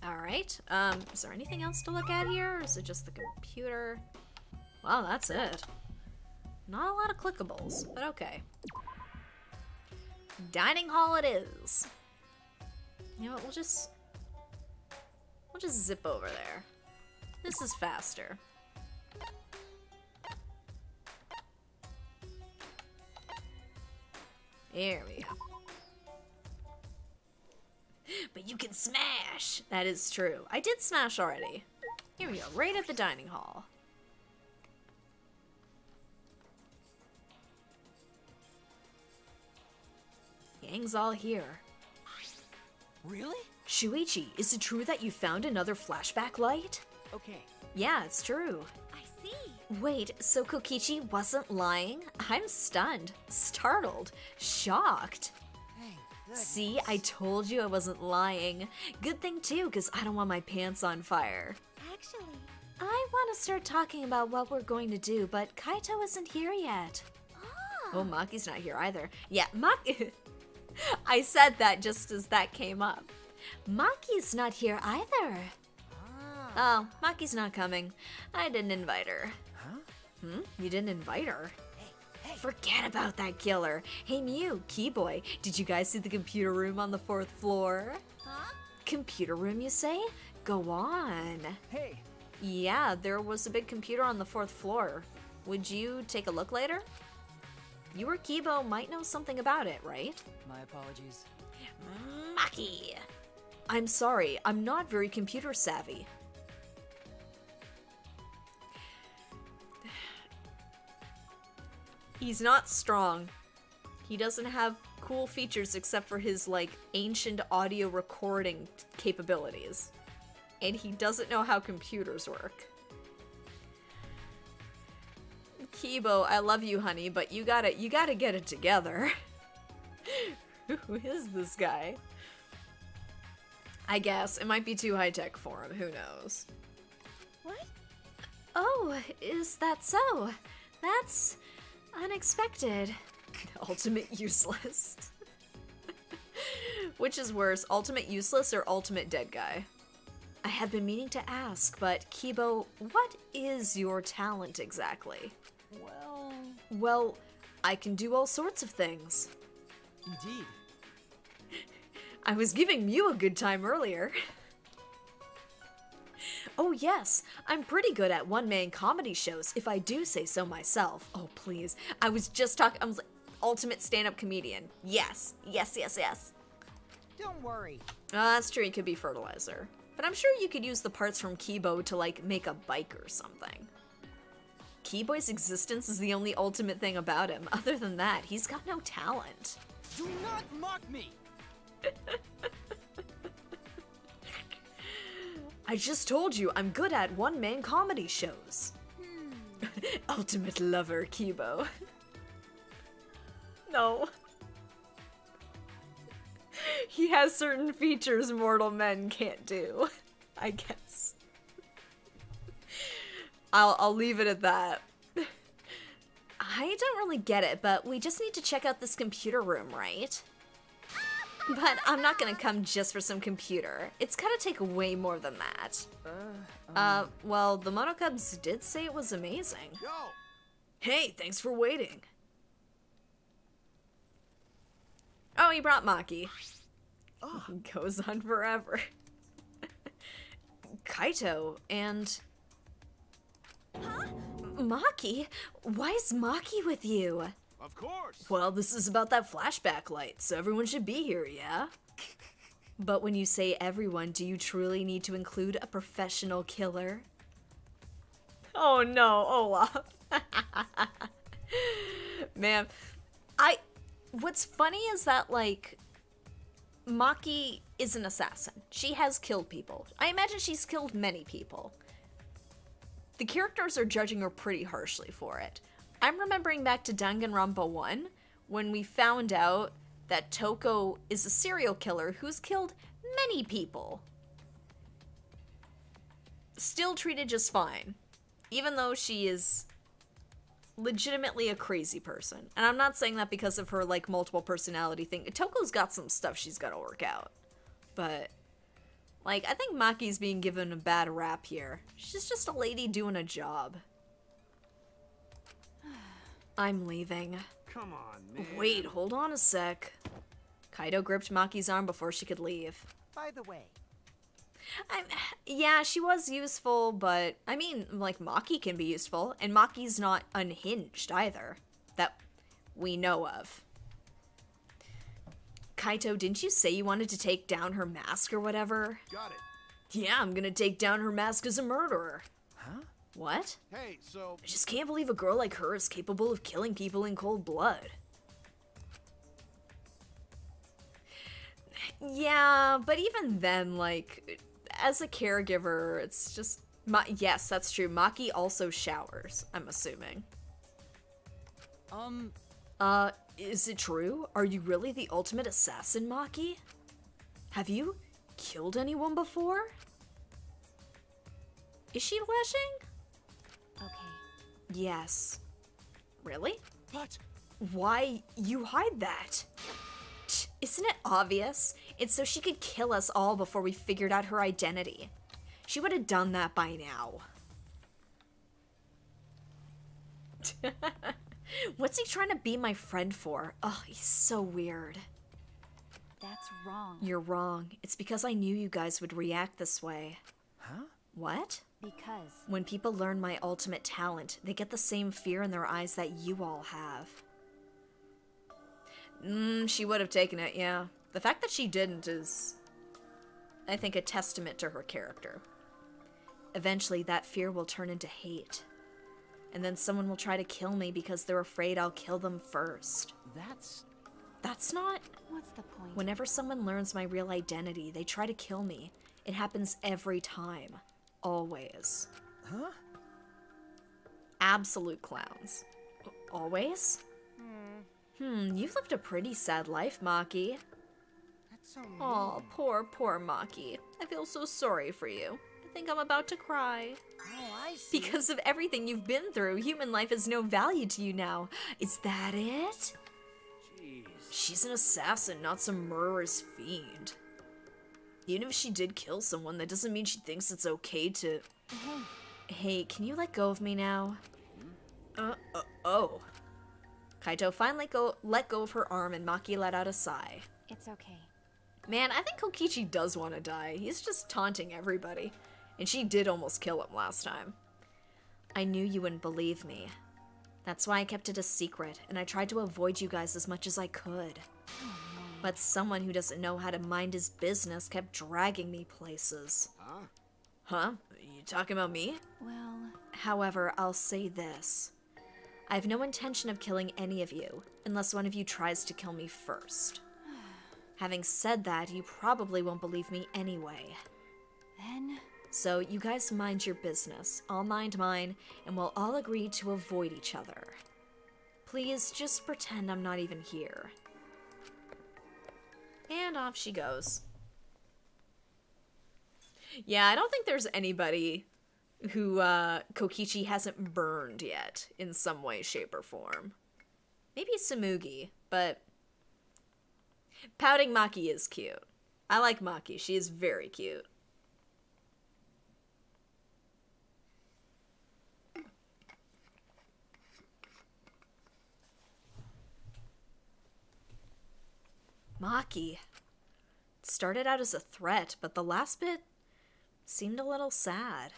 Alright, um, is there anything else to look at here? Or is it just the computer? Well, that's it. Not a lot of clickables, but okay. Dining hall it is. You know what, we'll just We'll just zip over there. This is faster. There we go. But you can smash! That is true. I did smash already. Here we go, right at the dining hall. Gang's all here. Really? Shuichi, is it true that you found another flashback light? Okay. Yeah, it's true. I see. Wait, so Kokichi wasn't lying? I'm stunned, startled, shocked. Hey. See, I told you I wasn't lying. Good thing too, because I don't want my pants on fire. Actually, I want to start talking about what we're going to do, but Kaito isn't here yet. ah, Oh, Maki's not here either. Yeah, Maki. <laughs> I said that just as that came up. Maki's not here either. Oh, Maki's not coming. I didn't invite her. Huh? Hmm? You didn't invite her? Forget about that killer. Hey Miu, Keyboy, did you guys see the computer room on the fourth floor? huh? Computer room, you say? Go on. Hey. Yeah, there was a big computer on the fourth floor. Would you take a look later? You or Kiibo might know something about it, right? My apologies. Maki! I'm sorry, I'm not very computer savvy. He's not strong. He doesn't have cool features except for his, like, ancient audio recording capabilities. And he doesn't know how computers work. Kiibo, I love you, honey, but you gotta, you gotta get it together. <laughs> Who is this guy? I guess it might be too high tech for him. Who knows? What? Oh, is that so? That's unexpected. <laughs> Ultimate useless. <laughs> Which is worse, ultimate useless or ultimate dead guy? I have been meaning to ask, but Kiibo, what is your talent exactly? Well, Well, I can do all sorts of things. indeed. I was giving Miu a good time earlier. Oh, yes, I'm pretty good at one man comedy shows, if I do say so myself. Oh, please. I was just talking, I was like, ultimate stand up comedian. Yes, yes, yes, yes. Don't worry. Uh, that's true, it could be fertilizer. But I'm sure you could use the parts from Kiibo to, like, make a bike or something. Keyboy's existence is the only ultimate thing about him. Other than that, he's got no talent. Do not mock me. I just told you I'm good at one man comedy shows. Hmm. <laughs> Ultimate lover, Kiibo. <laughs> no. He has certain features mortal men can't do. <laughs> I guess. I'll I'll leave it at that. I don't really get it, but we just need to check out this computer room, right? But I'm not gonna come just for some computer. It's gotta take way more than that. Uh, uh um, well, the Monokubs did say it was amazing. Yo! Hey, thanks for waiting. Oh, he brought Maki. Ah. <laughs> Goes on forever. <laughs> Kaito and. Huh? Maki? Why is Maki with you? Of course! Well, this is about that flashback light, so everyone should be here, yeah? <laughs> But when you say everyone, do you truly need to include a professional killer? Oh no, Olaf. <laughs> Man, I. What's funny is that, like, Maki is an assassin. She has killed people. I imagine she's killed many people. The characters are judging her pretty harshly for it. I'm remembering back to Danganronpa 1 when we found out that Toko is a serial killer who's killed many people. Still treated just fine, even though she is legitimately a crazy person. And I'm not saying that because of her like multiple personality thing. Toko's got some stuff she's got to work out. But like I think Maki's being given a bad rap here. She's just a lady doing a job. I'm leaving. Come on, man. Wait, hold on a sec. Kaito gripped Maki's arm before she could leave. By the way, I'm, yeah, she was useful, but I mean, like Maki can be useful, and Maki's not unhinged either, that we know of. Kaito, didn't you say you wanted to take down her mask or whatever? Got it. Yeah, I'm gonna take down her mask as a murderer. What? Hey, so I just can't believe a girl like her is capable of killing people in cold blood. Yeah, but even then, like, as a caregiver, it's just. Ma- yes, that's true. Maki also showers, I'm assuming. Um, Uh, is it true? Are you really the ultimate assassin, Maki? Have you killed anyone before? Is she blushing? Okay. Yes. Really? what? Why you hide that? Tch, Isn't it obvious? It's so she could kill us all before we figured out her identity. She would have done that by now. <laughs> What's he trying to be my friend for? Oh, he's so weird. That's wrong. You're wrong. It's because I knew you guys would react this way. huh? What? Because When people learn my ultimate talent, they get the same fear in their eyes that you all have. Mm, she would have taken it, yeah. The fact that she didn't is, I think, a testament to her character. Eventually, that fear will turn into hate. And then someone will try to kill me because they're afraid I'll kill them first. That's That's not. what's the point? Whenever someone learns my real identity, they try to kill me. It happens every time. Always. Huh? Absolute clowns. Always? Hmm, you've lived a pretty sad life, Maki. that's so mean. Oh, poor, poor Maki. I feel so sorry for you. I think I'm about to cry. Oh, I see. Because of everything you've been through, human life has no value to you now. Is that it? Jeez. She's an assassin, not some murderous fiend. Even if she did kill someone, that doesn't mean she thinks it's okay to. Hey, can you let go of me now? Uh, uh oh. Kaito finally go let go of her arm and Maki let out a sigh. It's okay. Man, I think Kokichi does want to die. He's just taunting everybody. And she did almost kill him last time. I knew you wouldn't believe me. That's why I kept it a secret, and I tried to avoid you guys as much as I could. But someone who doesn't know how to mind his business kept dragging me places. Huh? Huh? You talking about me? Well, However, I'll say this. I have no intention of killing any of you, unless one of you tries to kill me first. <sighs> Having said that, you probably won't believe me anyway. then So, you guys mind your business, I'll mind mine, and we'll all agree to avoid each other. Please, just pretend I'm not even here. And off she goes. Yeah, I don't think there's anybody who uh, Kokichi hasn't burned yet in some way, shape, or form. Maybe Tsumugi, but pouting Maki is cute. I like Maki. She is very cute. Maki. It started out as a threat, but the last bit seemed a little sad.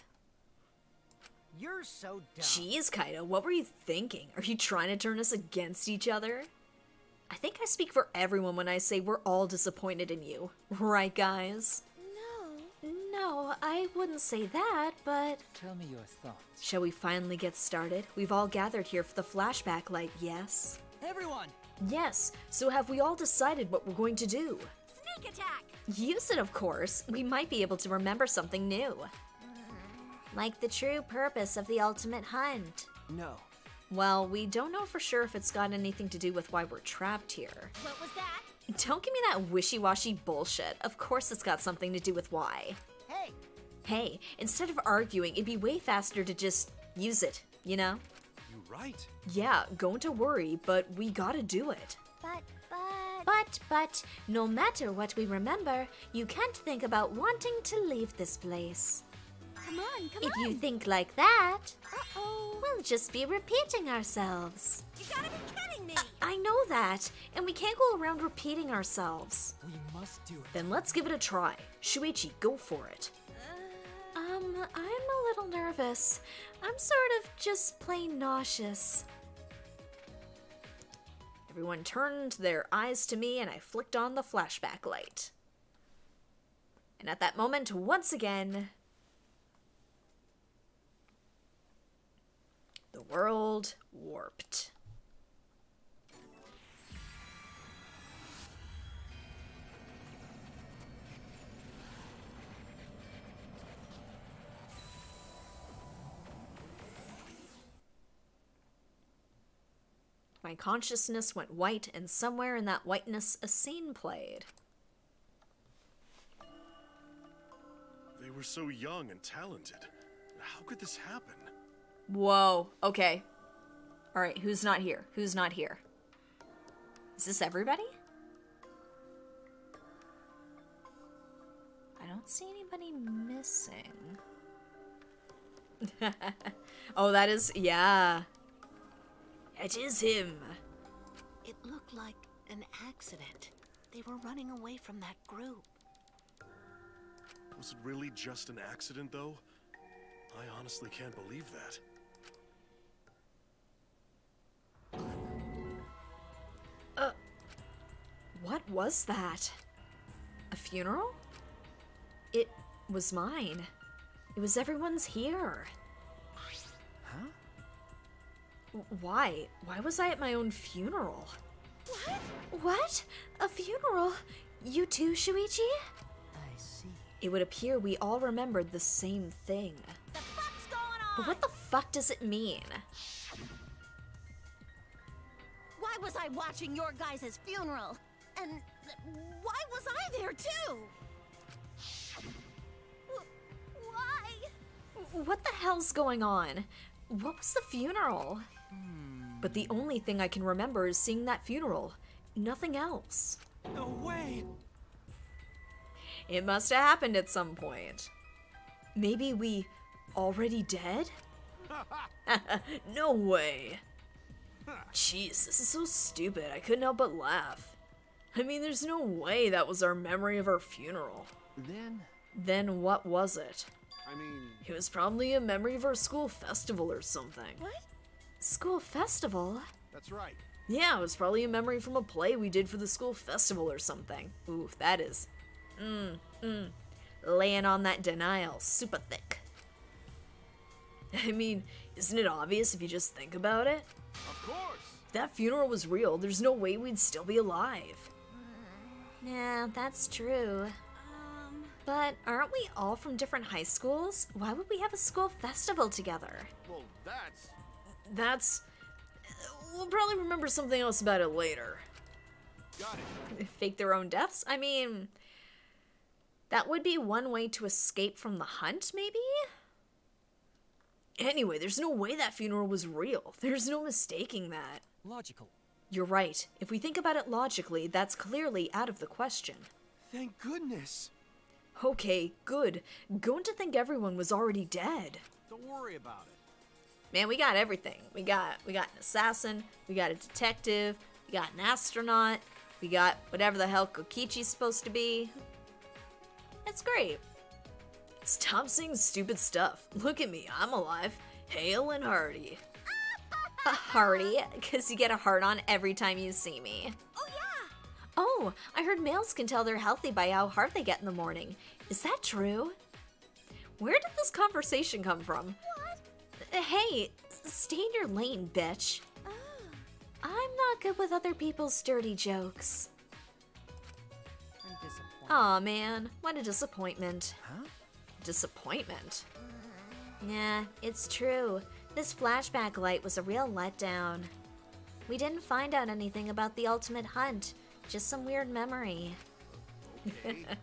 You're so dumb. Jeez, Kaito, what were you thinking? Are you trying to turn us against each other? I think I speak for everyone when I say we're all disappointed in you. Right, guys? no. No, I wouldn't say that, but. Tell me your thoughts. Shall we finally get started? We've all gathered here for the flashback light, yes? Everyone, Yes, so have we all decided what we're going to do? Sneak attack. Use it, of course. We might be able to remember something new. Like the true purpose of the ultimate hunt. no. Well, we don't know for sure if it's got anything to do with why we're trapped here. What was that? Don't give me that wishy washy bullshit. Of course, it's got something to do with why. Hey, Hey, instead of arguing, it'd be way faster to just use it, you know? You right. Yeah, going to worry, but we gotta do it. But, but. But, but, no matter what we remember, you can't think about wanting to leave this place. Come on, come If on. you think like that, Uh-oh. we'll just be repeating ourselves. You gotta be kidding me. I know that, and we can't go around repeating ourselves. we must do it. Then let's give it a try. Shuichi, go for it. Um, I'm a little nervous. I'm sort of just plain nauseous. Everyone turned their eyes to me, and I flicked on the flashback light. And at that moment, once again, the world warped. My consciousness went white, and somewhere in that whiteness, a scene played. They were so young and talented. How could this happen? Whoa, okay. Alright, who's not here? Who's not here? Is this everybody? I don't see anybody missing. <laughs> oh, that is, yeah. It is him. It looked like an accident. They were running away from that group. Was it really just an accident, though? I honestly can't believe that. Uh, What was that? A funeral? It was mine. It was everyone's here. Huh? W- Why? Why was I at my own funeral? What? What? A funeral? You too, Shuichi? I see. It would appear we all remembered the same thing. The fuck's going on? But what the fuck does it mean? Why was I watching your guys' funeral? And why was I there too? Why? What the hell's going on? What was the funeral? But the only thing I can remember is seeing that funeral. Nothing else. No way! It must have happened at some point. Maybe we already dead? <laughs> no way. Jeez, this is so stupid. I couldn't help but laugh. I mean, there's no way that was our memory of our funeral. Then, Then what was it? I mean, It was probably a memory of our school festival or something. What? School festival? that's right. Yeah, it was probably a memory from a play we did for the school festival or something. Oof, that is. Mmm, mmm. Laying on that denial, super thick. <laughs> I mean, isn't it obvious if you just think about it? Of course. If that funeral was real, there's no way we'd still be alive. Yeah, that's true. Um, But aren't we all from different high schools? Why would we have a school festival together? Well, that's. That's. We'll probably remember something else about it later. Got it. Fake their own deaths? I mean. That would be one way to escape from the hunt, maybe? Anyway, there's no way that funeral was real. There's no mistaking that. Logical. You're right. If we think about it logically, that's clearly out of the question. Thank goodness. Okay, good. Going to think everyone was already dead. Don't worry about it. Man, we got everything. We got we got an assassin, we got a detective, we got an astronaut, we got whatever the hell Kokichi's supposed to be. That's great. Stop saying stupid stuff. Look at me, I'm alive. Hale and hearty. A hearty, <laughs> because you get a heart on every time you see me. oh yeah! Oh, I heard males can tell they're healthy by how hard they get in the morning. Is that true? Where did this conversation come from? What? Uh, hey, stay in your lane, bitch. Oh, I'm not good with other people's dirty jokes. Aw, man, what a disappointment. Huh? Disappointment? Mm-hmm. Yeah, it's true. This flashback light was a real letdown. We didn't find out anything about the ultimate hunt, just some weird memory. Okay. <laughs>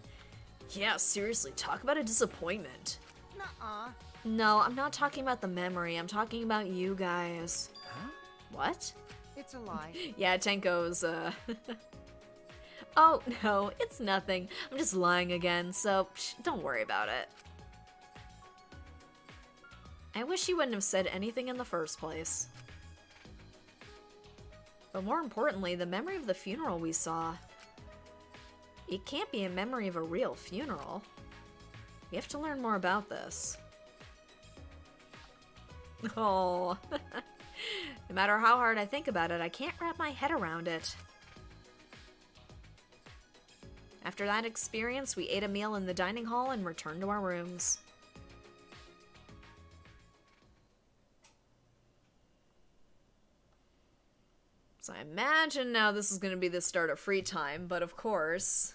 Yeah, seriously, talk about a disappointment. Nuh-uh. No, I'm not talking about the memory, I'm talking about you guys. Huh? What? It's a lie. <laughs> Yeah, Tenko's, uh. <laughs> oh, no, it's nothing. I'm just lying again, so psh, don't worry about it. I wish you wouldn't have said anything in the first place. But more importantly, the memory of the funeral we saw. It can't be a memory of a real funeral. We have to learn more about this. Oh. <laughs> no matter how hard I think about it, I can't wrap my head around it. After that experience, we ate a meal in the dining hall and returned to our rooms. So I imagine now this is going to be the start of free time, but of course.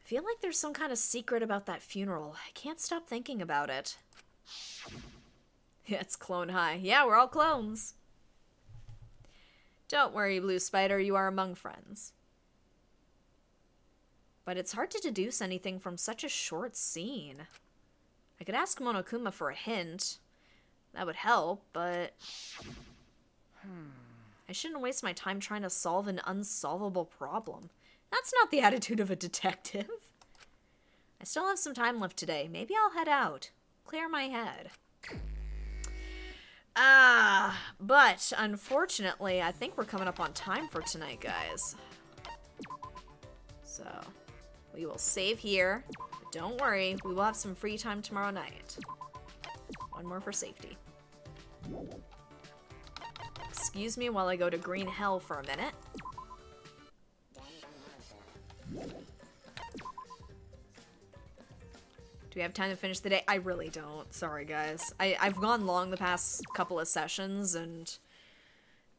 I feel like there's some kind of secret about that funeral. I can't stop thinking about it. <laughs> Yeah, it's Clone High. Yeah, we're all clones. Don't worry, Blue Spider, you are among friends. But it's hard to deduce anything from such a short scene. I could ask Monokuma for a hint. That would help, but. I shouldn't waste my time trying to solve an unsolvable problem. That's not the attitude of a detective. I still have some time left today. Maybe I'll head out. Clear my head. Ah, but unfortunately, I think we're coming up on time for tonight, guys. So, we will save here. But don't worry, we will have some free time tomorrow night. One more for safety. Excuse me while I go to Green Hell for a minute. Do we have time to finish the day? I really don't. Sorry, guys. I, I've gone long the past couple of sessions, and...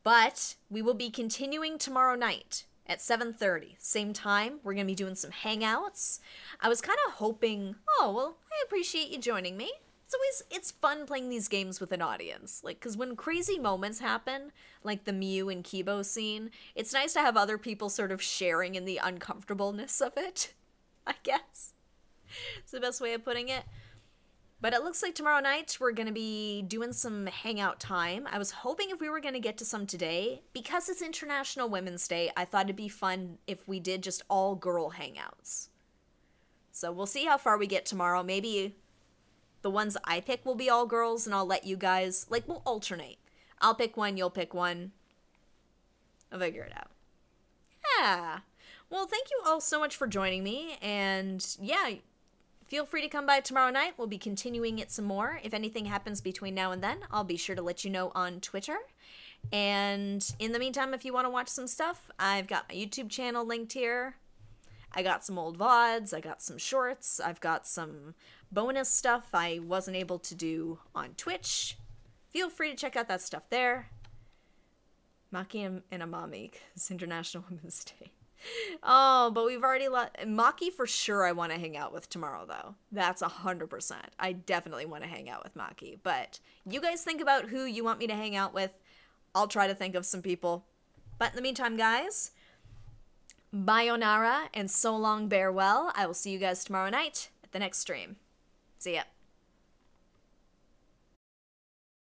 But we will be continuing tomorrow night at 7.30. Same time, we're going to be doing some hangouts. I was kind of hoping, oh, well, I appreciate you joining me. It's always, it's fun playing these games with an audience. Like, because when crazy moments happen, like the Miu and Kiibo scene, it's nice to have other people sort of sharing in the uncomfortableness of it, <laughs> I guess. It's the best way of putting it. But it looks like tomorrow night we're going to be doing some hangout time. I was hoping if we were going to get to some today, because it's International Women's Day, I thought it'd be fun if we did just all girl hangouts. So we'll see how far we get tomorrow. Maybe the ones I pick will be all girls, and I'll let you guys, like, we'll alternate. I'll pick one, you'll pick one. I'll figure it out. Yeah. Well, thank you all so much for joining me, and yeah, Feel free to come by tomorrow night. We'll be continuing it some more. If anything happens between now and then, I'll be sure to let you know on Twitter. And in the meantime, if you want to watch some stuff, I've got my YouTube channel linked here. I got some old VODs, I got some shorts, I've got some bonus stuff I wasn't able to do on Twitch. Feel free to check out that stuff there. Maki and, Amami, it's International <laughs> Women's Day. Oh, but we've already let Maki for sure. I want to hang out with tomorrow, though. That's a hundred percent. I definitely want to hang out with Maki. But you guys think about who you want me to hang out with. I'll try to think of some people. But in the meantime, guys, Bayonara and so long, bear well. I will see you guys tomorrow night at the next stream. See ya.